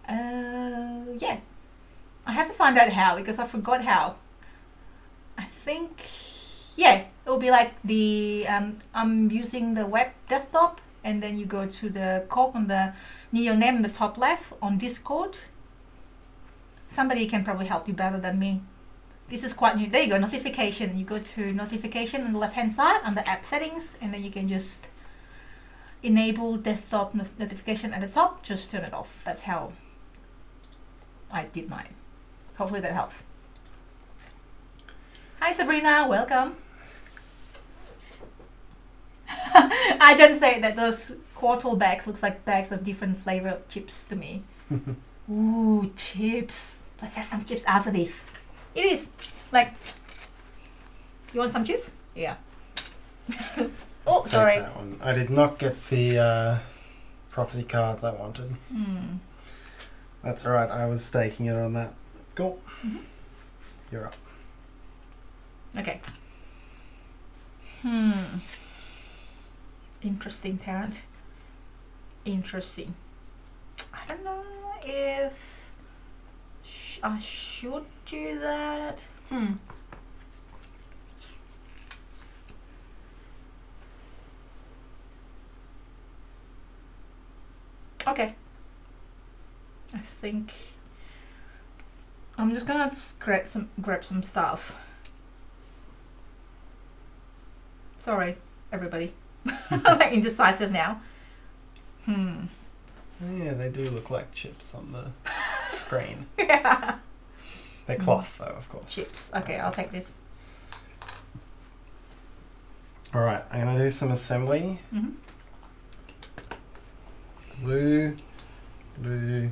Uh, yeah. I have to find out how because I forgot how. I think, yeah, it will be like the um, I'm using the web desktop, and then you go to the cog on the near your name in the top left on Discord. Somebody can probably help you better than me. This is quite new. There you go, notification. You go to notification on the left hand side under app settings, and then you can just enable desktop no- notification at the top. Just turn it off. That's how I did mine. Hopefully that helps. Hi Sabrina, welcome. [LAUGHS] I just say that those coatl bags looks like bags of different flavor chips to me. [LAUGHS] Ooh, chips. Let's have some chips after this. It is like you want some chips? Yeah. [LAUGHS] oh, sorry. I did not get the uh, prophecy cards I wanted. Hmm. That's alright, I was staking it on that. Cool. Mhm. You're up. Okay. Hmm. Interesting, Tarrant. Interesting. I don't know if sh- I should do that. Hmm. Okay. I think I'm just gonna grab some grab some stuff. Sorry, everybody. [LAUGHS] I'm indecisive now. Hmm. Yeah, they do look like chips on the [LAUGHS] screen. yeah. They're Mm. cloth, though, of course. Chips. Okay, I'll take this. Alright, I'm going to do some assembly. hmm Blue, blue,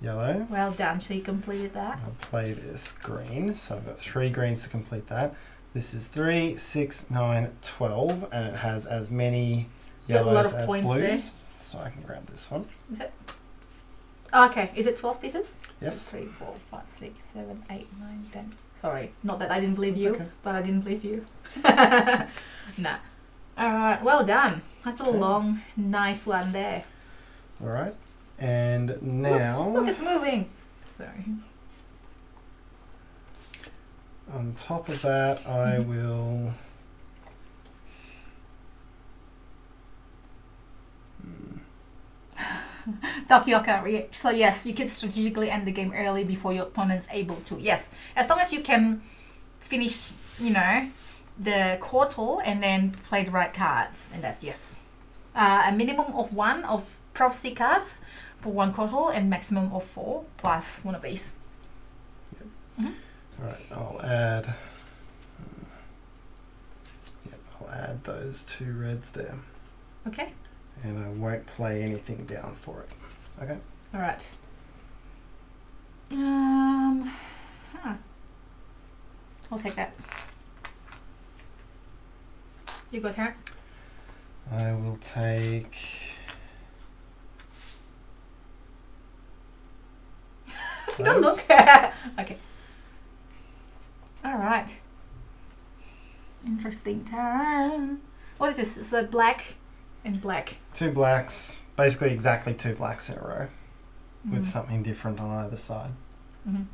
yellow. Well done. So you completed that. I'll play this green. So I've got three greens to complete that. This is three, six, nine, twelve, and it has as many Got a lot yellows as points there. blues. So I can grab this one. Is it? Okay. Is it twelve pieces? Yes. Three, four, five, six, seven, eight, nine, ten. Sorry, not that I didn't believe It's you, okay. but I didn't believe you. [LAUGHS] nah. All right. Well done. That's a Okay. long, nice one there. Alright. And now, Look, it's moving. Sorry. on top of that, I Mhm. will. [LAUGHS] Takioka, re- so yes, you can strategically end the game early before your opponent's able to. Yes, as long as you can finish, you know, the coatl and then play the right cards, and that's yes. Uh, a minimum of one of prophecy cards for one coatl and maximum of four plus one of these. Alright, I'll add. Yep, I'll add those two reds there. Okay. And I won't play anything down for it. Okay. All right. Um, huh. I'll take that. You go turn. I will take. Don't look. [LAUGHS] okay. All right. Interesting turn. What is this? It's a black and black. Two blacks, basically exactly two blacks in a row, with Mm. something different on either side. Mhm.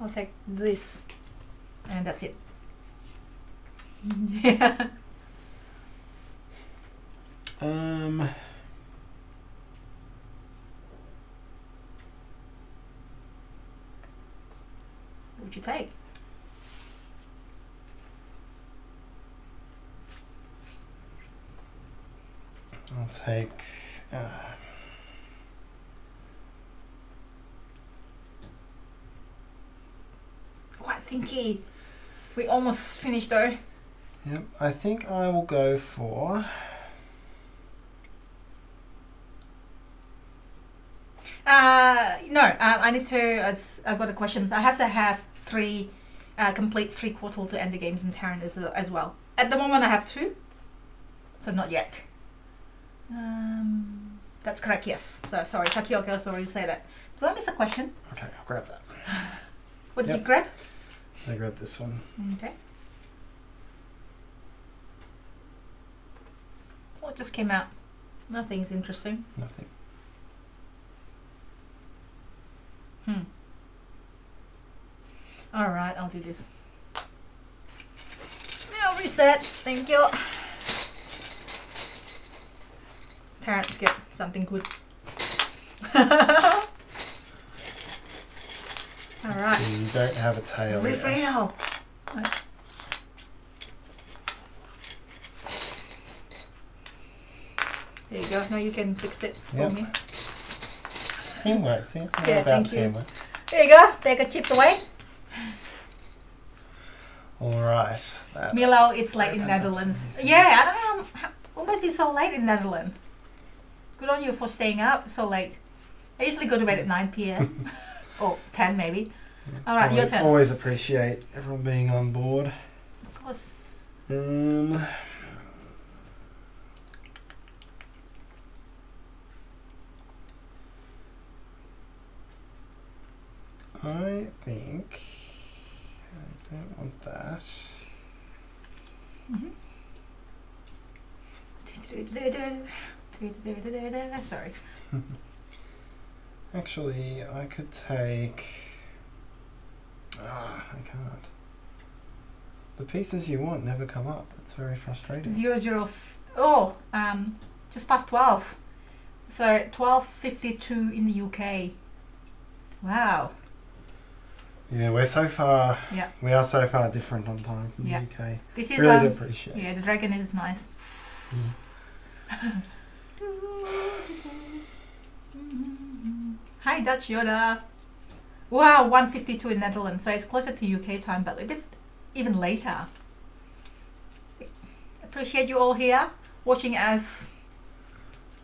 I'll take this, and that's it. [LAUGHS] Yeah. Um. Would you take? I'll take. Uh, Quite thinky. We almost finished though. yep, I think I will go for. Uh, no, um, I need to. I've got the questions. I have to have three, uh, complete three quarter to end the games in Tarrant as, as well. At the moment, I have two, so not yet. Um, that's correct. Yes. So sorry, Takioka has already said that. Did I miss a question? Okay, I'll grab that. [LAUGHS] What did Yep. you grab? I grabbed this one. Okay. What just came out? Nothing's interesting. Nothing. Hmm. All right, I'll do this. Now reset. Thank you. Parents get something good. [LAUGHS] All right. You don't have a tail yet. There you go. Now you can fix it Yep. for me. Teamwork, see? Yeah, about thank you. teamwork? There you go. Take a chips away. All right. That, Milo, it's late in Netherlands. Yeah. I don't know. how- It must be so late in Netherlands. Good on you for staying up so late. I usually go to bed at 9 p.m. [LAUGHS] or 10 maybe. All right, your always, turn. Always appreciate everyone being on board. Of course. Um, I think don't want that. [LAUGHS] Sorry. Actually, I could take. Ah, I can't. The pieces you want never come up. It's very frustrating. Zero zero. F- oh, um, just past 12. So 12.52 in the UK. Wow. Yeah, we're so far. Yeah. We are so far different on time from Yeah. the UK. This is Really um, appreciate. Yeah, the dragon is nice. Hi, Dutch Yoda. Wow, 152 in Netherlands, so it's closer to UK time, but a bit even later. Appreciate you all here watching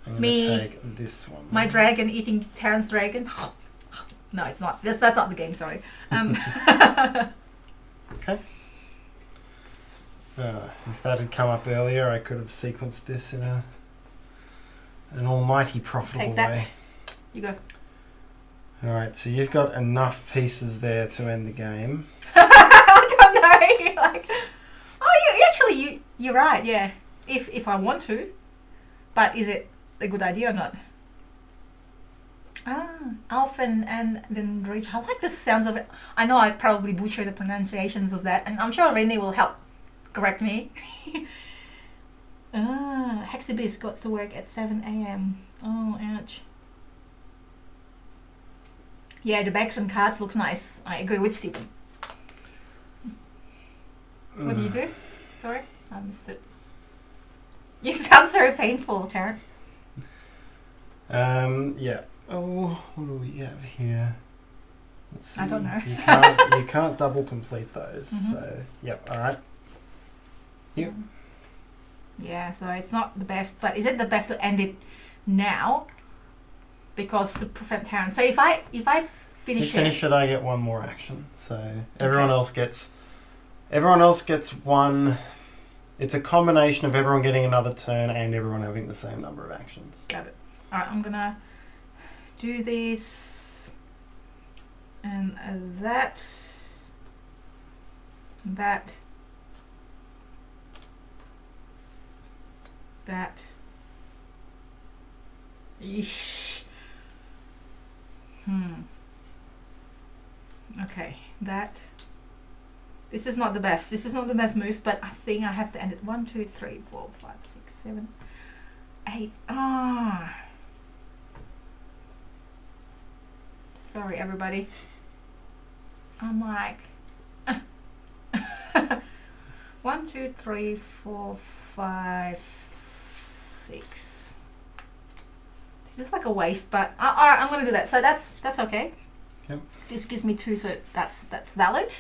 gonna Me. take this one. my dragon eating Tarrant's dragon. No, it's not. That's that's not the game. Sorry. Um, [LAUGHS] Uh, if that had come up earlier, I could have sequenced this in a an almighty profitable Take that. way. you go. All right, so you've got enough pieces there to end the game. [LAUGHS] I don't know. [LAUGHS] like, oh, you actually you you're right. Yeah, if if I want to, but is it a good idea or not? Ah, Alphen aan den Rijn. I like the sounds of it. I know I probably butcher the pronunciations of that, and I'm sure Renee will help correct me. [LAUGHS] ah, Hexabis got to work at 7 a.m. Oh, ouch. Yeah, the bags and cards look nice. I agree with Stephen. What do you do? Sorry, I missed it. You [LAUGHS] sound so painful, Tara. Um, yeah. Oh, what do we have here? Let's see. I don't know. you can't you can't double complete those. Mhm. So, yep. All right. Yep. Yeah, so it's not the best, but is it the best to end it now? Because to prevent Tarrant. So if I if I If you finish, finish it, it, I get one more action. So everyone else gets everyone else gets one. It's a combination of everyone getting another turn and everyone having the same number of actions. got it. All right, I'm gonna do this and uh, that, that, that. Yeesh. Hmm. Okay, that. This is not the best. This is not the best move, but I think I have to end it. One, two, three, four, five, six, seven, eight. Ah. Sorry, everybody. I'm like. [LAUGHS] One, two, three, four, five, six. This is like a waste, but uh, all right, I'm gonna do that. So that's that's okay. Yep. This gives me two, so that's that's valid.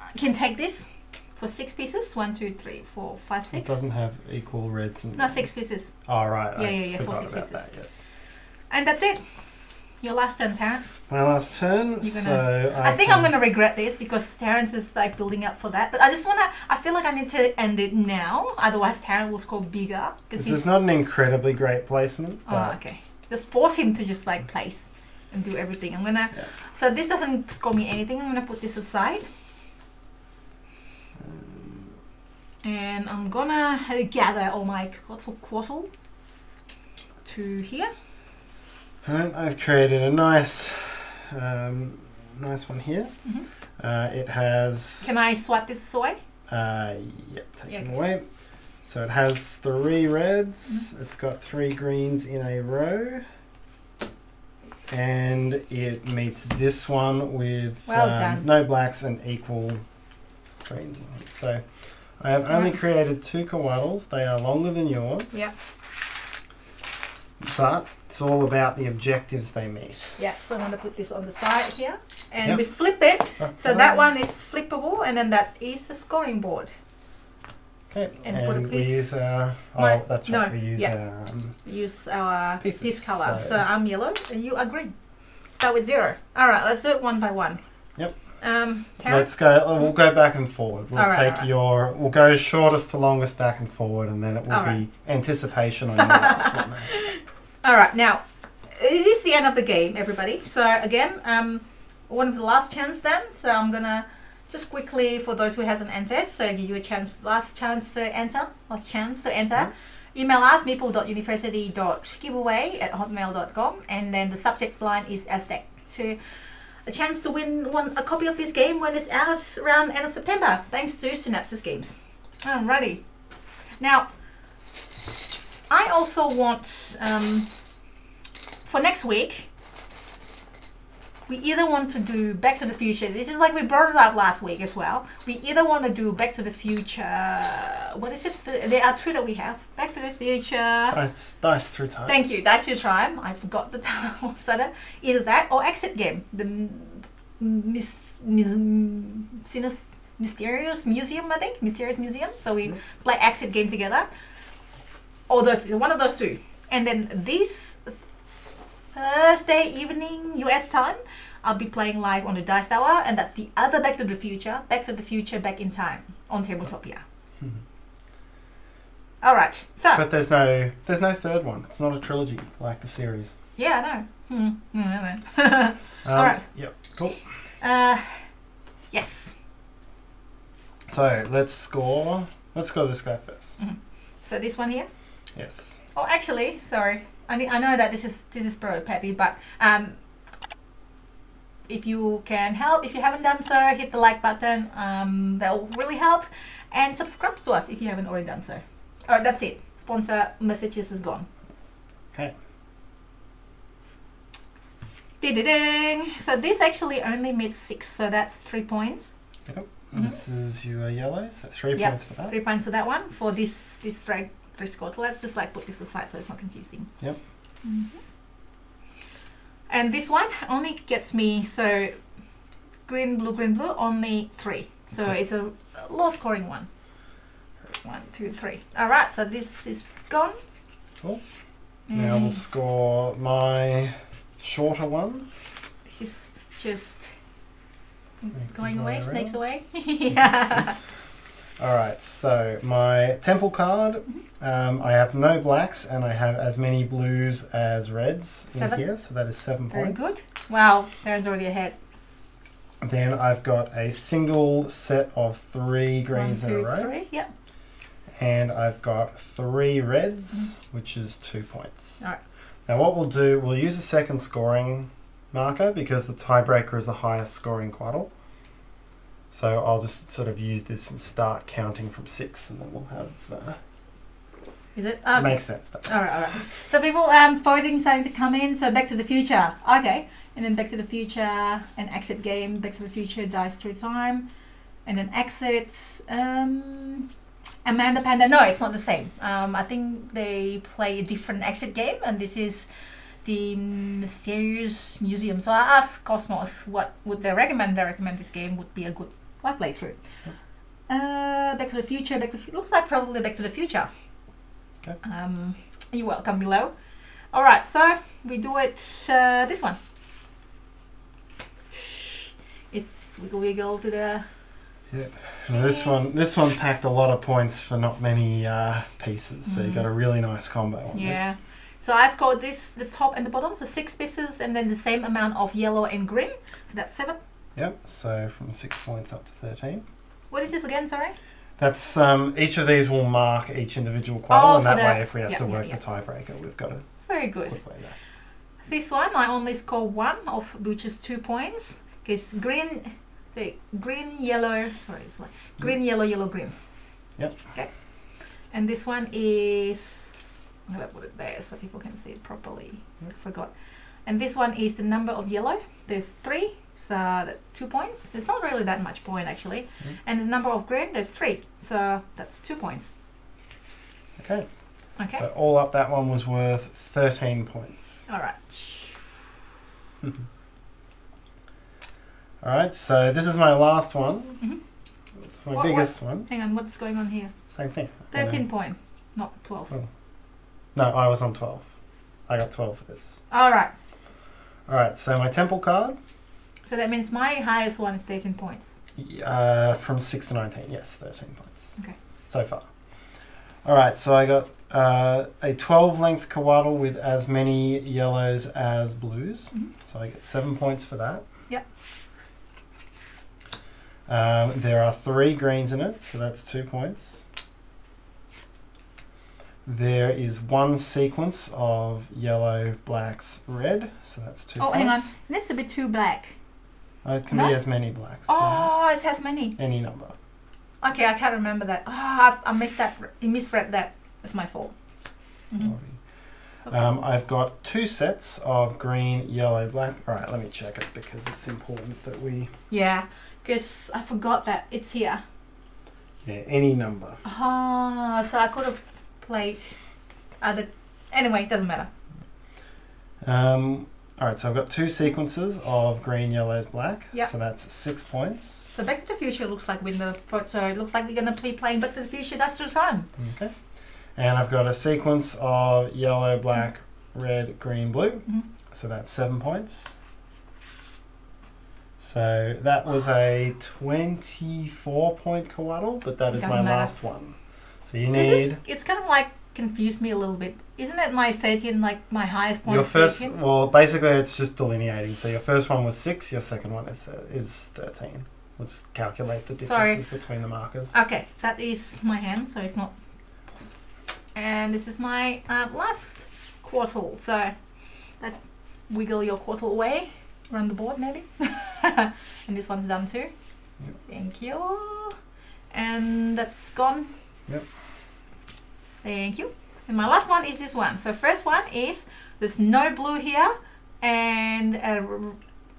I can take this for six pieces. One, two, three, four, five, six. It doesn't have equal reds and No, six pieces, Oh right. Yeah, I yeah, yeah, four six pieces. that. Yes. and that's it. Your last turn, Tarrant. My last turn. gonna- so I, I, think can- I'm gonna regret this because Tarrant is like building up for that. But I just wanna. I feel like I need to end it now, otherwise Tarrant will score bigger because This he's. is not an incredibly great placement, oh, okay. Just force him to just like place and do everything. I'm gonna. Yeah. So this doesn't score me anything. I'm gonna put this aside. And I'm gonna gather all my coatl to here. Alright, I've created a nice, um, nice one here. Mhm. Uh, it has. Can I swipe this away? Uh, yep, taken Yeah. away. So it has three reds. Mm-hmm. It's got three greens in a row. And it meets this one with Well um, no blacks and equal greens. So I have only created two coatls. They are longer than yours. Yeah. But it's all about the objectives they meet. Yes. So I'm gonna put this on the side here, and Yep. we flip it. Oh, So that one is flippable, and then that is a scoring board. Okay. and And, put a we piece- use our. Oh, My- that's no, right. We use yeah. our. Um, Use our Pieces, this color. So. so- I'm yellow, and you are green. Start with zero. All right. Let's do it one by one. Yep. Um, Tarrant? Let's go. uh, We'll go back and forward. We'll Alright, take alright. your. We'll go shortest to longest back and forward, and then it will Alright. be anticipation on your last one. [LAUGHS] All right, now it is the end of the game, everybody. So again, um, one of the last chance then. So I'm gonna just quickly for those who hasn't entered, so give you a chance, last chance to enter, last chance to enter. Email us meeple.university.giveaway at hotmail.com and then the subject line is Aztec to a chance to win one a copy of this game when it's out around end of September, thanks to Synapses Games. Alrighty. Now I also want um, for next week. We either want to do Back to the Future. This is like we brought it up last week as well. We either want to do Back to the Future. What is it? The- There are two that we have. Back to the Future. Dice, dice through time. Thank you. That's your time. I forgot the [LAUGHS] title of that. Either that or Exit Game. The mis- mis- Sinus- Mysterious Museum, I think. Mysterious Museum. So we Mhm. play Exit Game together. Or those. One of those two. And then this Thursday evening US time, I'll be playing live on the Dice Tower, and that's the other Back to the Future, Back to the Future, Back in Time on Tabletopia. Mhm. All right, so But there's no. There's no third one. It's not a trilogy like the series. yeah, I know. Hmm. Hmm, [LAUGHS] Um, Alright. Yep. Cool. uh, yes. So let's score. Let's score this guy first. So this one here. Yes. Oh, actually, sorry. I mean, I know that this is this is pro petty, but um, if you can help, if you haven't done so, hit the like button. Um, that will really help, and subscribe to us if you haven't already done so. All right, that's it. Sponsor messages is gone. Okay. Ding! So this actually only meets six, so that's three points. Mhm. This is your yellow. So three Yep. points for that. Three points for that one. For this this three three score. Let's just like put this aside so it's not confusing. Yep. Mhm. And this one only gets me so green blue green blue only three. So Okay. it's a low scoring one. One two three. All right. So this is gone. Cool. Now we'll score my shorter one. this is just Snakes going away. way Snakes away. [LAUGHS] [LAUGHS] yeah. All right, so my temple card, um, I have no blacks and I have as many blues as reds Seven. in here, so that is seven Very points. good. Wow. Tarrant's already ahead. Then I've got a single set of three greens one, in a row, three. Yep. and I've got three reds, which is two points. Mm-hmm. All right. Now, what we'll do, we'll use a second scoring marker because the tiebreaker is the highest scoring coatl. So I'll just sort of use this and start counting from six, and then we'll have. Uh, Is it? Okay. Makes sense. Though. All right, all right. So people um voting starting to come in. So Back to the Future, okay, and then Back to the Future, an exit game. Back to the Future Dice through time, and then exit. Um, Amanda Panda. No, it's not the same. Um, I think they play a different exit game, and this is the mysterious museum. So I asked KOSMOS what would they recommend. They recommend this game would be a good live playthrough. Uh, Back to the Future. Back to the looks like probably Back to the Future. Okay. Um, you're welcome below. All right, so we do it uh, this one. It's wiggle wiggle to the. Now this one, this one packed a lot of points for not many uh, pieces, so you Mhm. got a really nice combo on Yeah. this. So I scored this the top and the bottom, so six pieces, and then the same amount of yellow and green. So that's seven. Yep. So from six points up to thirteen. What is this again? Sorry. That's um, each of these will mark each individual coatl, Oh, and that the- way, if we have yeah, to work yeah. the tiebreaker, we've got a Very good. quick way there. This one I only score one of which is two points because green, the green yellow. Sorry, it's like green yellow yellow green. Yep. Okay. And this one is I'm gonna put it there so people can see it properly. Yep. Forgot. And this one is the number of yellow. There's three, so that's two points. It's not really that much point actually. Mm. And the number of green, there's three, so that's two points. Okay. Okay. So all up, that one was worth thirteen points. All right. [LAUGHS] All right. So this is my last one. Mhm. It's my What- what- biggest one. Hang on, what's going on here? Same thing. Thirteen point, not twelve. Oh. No, I was on twelve. I got twelve for this. All right. All right. So my temple card. So that means my highest one is 13 points. Uh, from 6 to 19, yes, 13 points. Okay. So far. Alright, so I got uh, a 12 length Coatl with as many yellows as blues. Mhm. So I get 7 points for that. Yep. Um, there are 3 greens in it, so that's 2 points. There is one sequence of yellow, blacks, red, so that's 2 Oh, points. hang on. It needs to be two black. Uh, It can No? be as many blacks. yeah. Oh, it has many. Any number. Okay, I can't remember that. Oh, I, I missed that. I misread that. It's my fault. Mhm. Okay. Um, I've got two sets of green, yellow, black. All right, let me check it because it's important that we. yeah, because I forgot that it's here. Yeah, any number. Ah, so I could have played other. Anyway, it doesn't matter. Um, all right, so I've got two sequences of green, yellows, black. Yep. So that's six points. So Back to the Future looks like we're the so it looks like we're gonna be playing Back to the Future That's Through Time. Okay. And I've got a sequence of yellow, black, red, green, blue. Mm -hmm. So that's seven points. So that was a 24 point Coatl, but that is my matter. last one. So you This need. is, it's kind of like confused me a little bit. Isn't that my 13 like my highest point? Your first, 13? well, basically it's just delineating. So your first one was six. Your second one is th- is thirteen. We'll just calculate the Sorry. differences between the markers. Okay, that is my hand, so it's not. And this is my uh, last coatl. So let's wiggle your coatl away, run the board maybe. [LAUGHS] and this one's done too. Thank you. And that's gone. Yep. Thank you. And my last one is this one. So first one is there's no blue here, and uh,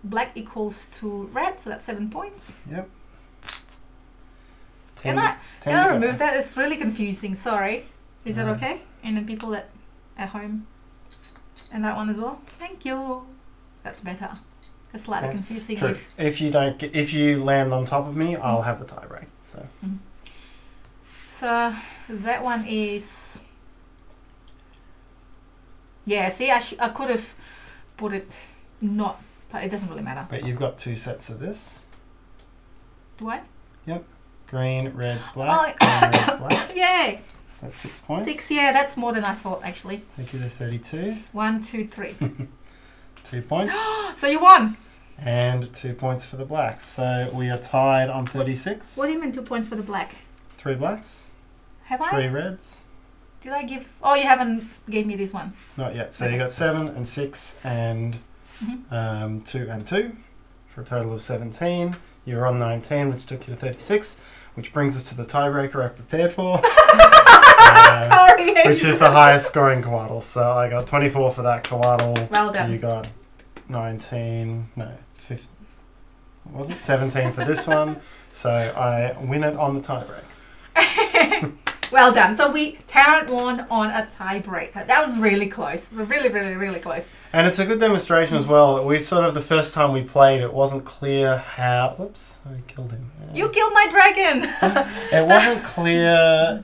black equals to red, so that's seven points. Yep. Can I can I remove that? It's really confusing. Sorry. Is that okay? And then people that at home, and that one as well. Thank you. That's better. It's slightly Okay. confusing. True. If, If you don't, get, if you land on top of me, I'll have the tie break. So so that one is. Yeah. See, I sh- I could have put it not, but it doesn't really matter. but you've got two sets of this: Do I? Yep. Green, red's black, Oh, [COUGHS] red's black. [COUGHS] Yay! So that's six points. Six. Yeah, that's more than I thought actually. Thank you. The thirty-two. One, two, three. [LAUGHS] Two points. [GASPS] so you won. and two points for the blacks. So we are tied on 36. What do you mean two points for the black? Three blacks, Have I? three reds. Did I give? Oh, you haven't gave me this one. Not yet. So Okay. you got seven and six and Mhm. um, two and two for a total of 17. You were on 19, which took you to 36, which brings us to the tiebreaker I prepared for, Uh, [LAUGHS] Sorry. which is the highest scoring Coatl. So I got 24 for that Coatl. Well done. You got 19, no, 15, what was it? 17 for this one. So I win it on the tiebreak. Well done. So we Tarrant won on a tiebreaker. That was really close. Really, really, really close. And it's a good demonstration as well. We sort of, the first time we played, it wasn't clear how. Oops, I killed him. You killed my dragon. [LAUGHS] It wasn't clear,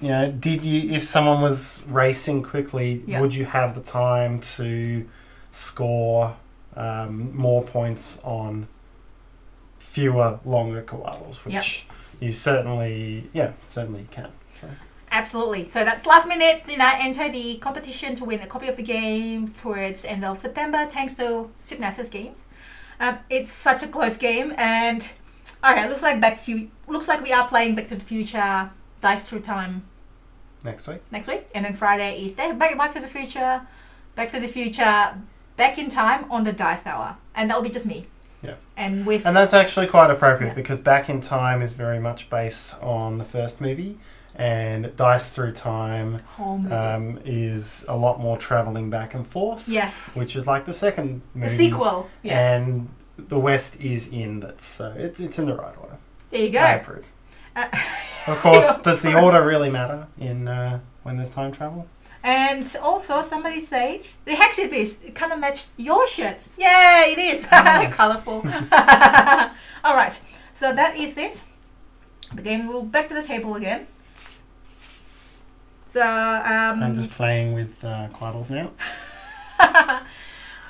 you know, did you, if someone was racing quickly, Yeah. would you have the time to score um, more points on fewer longer coatls, which you certainly, yeah, certainly can. So. Absolutely. So that's last minute. You know, enter the competition to win a copy of the game towards end of September, thanks to Synapses Games. Um, it's such a close game, and okay, looks like back few. Looks like we are playing Back to the Future, Dice Through Time Next week. next week, and then Friday is there. Back, back to the Future, Back to the Future, Back in Time on the Dice Tower, and that'll be just me. Yeah. And with And that's actually quite appropriate Yeah. because Back in Time is very much based on the first movie, and Dice Through Time um, is a lot more traveling back and forth. yes, Which is like the second movie. the sequel. Yeah. And the West is in that, so it's it's in the right order. there you go. I approve. Uh, [LAUGHS] Of course, does the order really matter in uh, when there's time travel? And also, somebody said the Hexipist kind of matched your shirt. Yeah, it is Oh. [LAUGHS] colorful. [LAUGHS] All right, so that is it. The game will back to the table again. So um, I'm just playing with uh, Coatls now. [LAUGHS]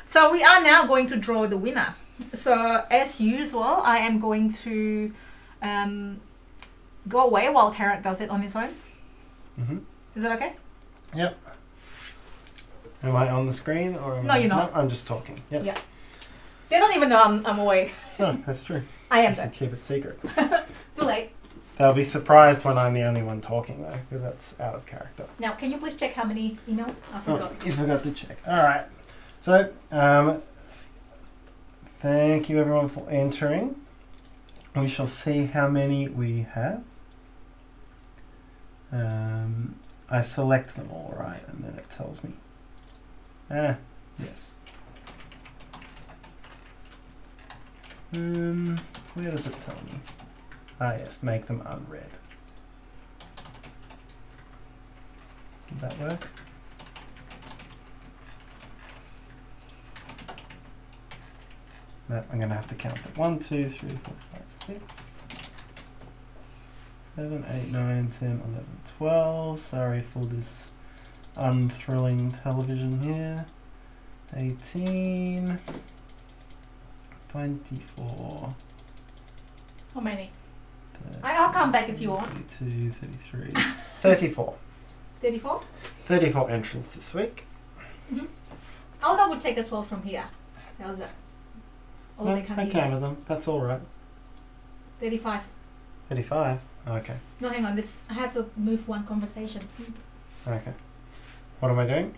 so we are now going to draw the winner. So as usual, I am going to um, go away while Tarrant does it on his own. hmm Is that okay? Yep. Am I on the screen or am No, I? you're not. No, I'm just talking. Yes. Yeah. They don't even know I'm, I'm away. No, that's true. I am though. keep it secret. [LAUGHS] Too late. They'll be surprised when I'm the only one talking though, because that's out of character. Now, can you please check how many emails? I forgot. Oh, you forgot to check. All right. So, um, thank you everyone for entering. We shall see how many we have. Um, I select them all right, and then it tells me. Ah, yes. Um, where does it tell me? Ah, yes, make them unread. Did that work? No, I'm gonna have to count them. One, two, three, four, five, six, seven, eight, nine, ten, eleven, twelve. Sorry for this unthrilling television here. Eighteen. Twenty-four. How many? I- I'll come back if you want. 32, 33, [LAUGHS] 34. 34? 34 entrants this week. I'll double check as well from here. How's that? Oh, No, they can't I hear. counted them. That's all right. 35. 35. Okay. No, hang on. This I have to move one conversation. Okay. What am I doing?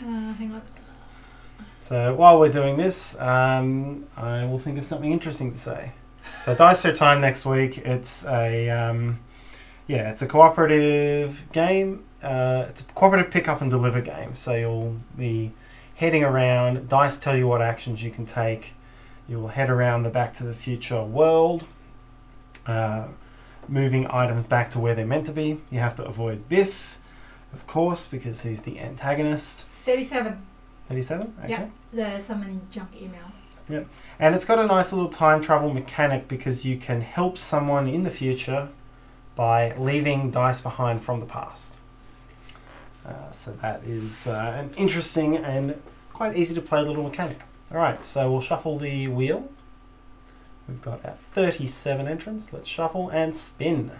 Uh, hang on. So while we're doing this, um, I will think of something interesting to say. So Dice Through Time next week. It's a um, yeah, it's a cooperative game. Uh, it's a cooperative pick up and deliver game. So you'll be heading around. Dice tell you what actions you can take. You'll head around the Back to the Future world, uh, moving items back to where they're meant to be. You have to avoid Biff, of course, because he's the antagonist. 37. 37? Okay. Yeah. There's someone junk email. And it's got a nice little time travel mechanic because you can help someone in the future by leaving dice behind from the past. Uh, so that is uh, an interesting and quite easy to play little mechanic. Alright, so we'll shuffle the wheel. We've got our 37 entrants. Let's shuffle and spin.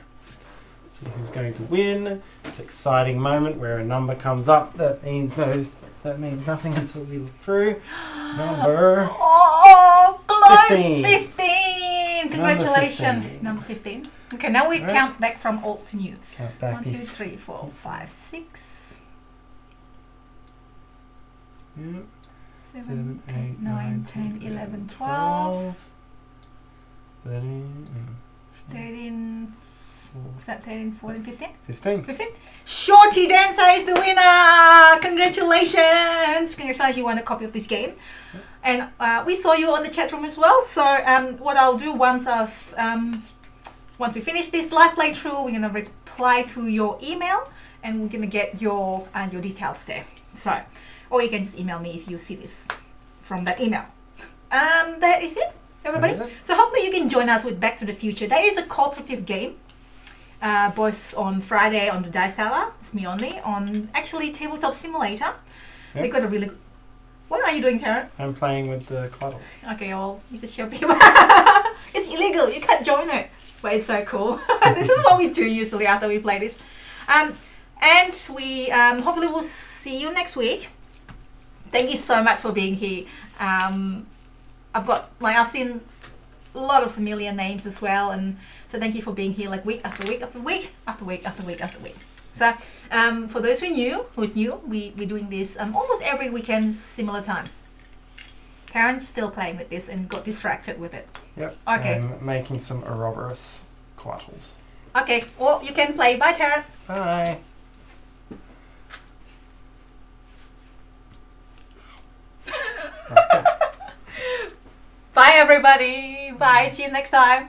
See who's going to win. This exciting moment where a number comes up that means no that means nothing until we look through. [GASPS] Number Oh, close! 15. 15! Congratulations. 15. Number 15. Okay, now we Right. count back from old to new. count back One, the two, three, four, five, six, Yep. seven, Seven, eight, nine, 10, 11, 12, 13, uh, 13, four, was that 13, 14, 15? 15. 15? Shorty Dancer is the winner! Congratulations! Congratulations, you won a copy of this game. And uh, we saw you on the chat room as well. So um, what I'll do once I've um, once we finish this live playthrough, we're gonna reply to your email and we're gonna get your uh, your details there. So, or you can just email me if you see this from that email. Um, that is it, everybody. That is it. So hopefully you can join us with Back to the Future. That is a cooperative game. Uh, both on Friday on the Dice Tower, it's me only. On actually Tabletop Simulator, they Yep. got a really What are you doing, Tarrant? I'm playing with the Coatls. Okay, well, you just show people. [LAUGHS] it's illegal. You can't join it. But it's so cool. [LAUGHS] this is what we do usually after we play this. Um, and we um, hopefully will see you next week. Thank you so much for being here. Um, I've got like I've seen a lot of familiar names as well, and so thank you for being here like week after week after week after week after week after week. So um, for those who new, who's new, we we're doing this um, almost every weekend, similar time. Tarrant's still playing with this and got distracted with it. Yep. Okay. I'm making some Ouroboros Coatls. Okay, well you can play. Bye, Karen. Bye. [LAUGHS] Bye, everybody. Bye. See you next time.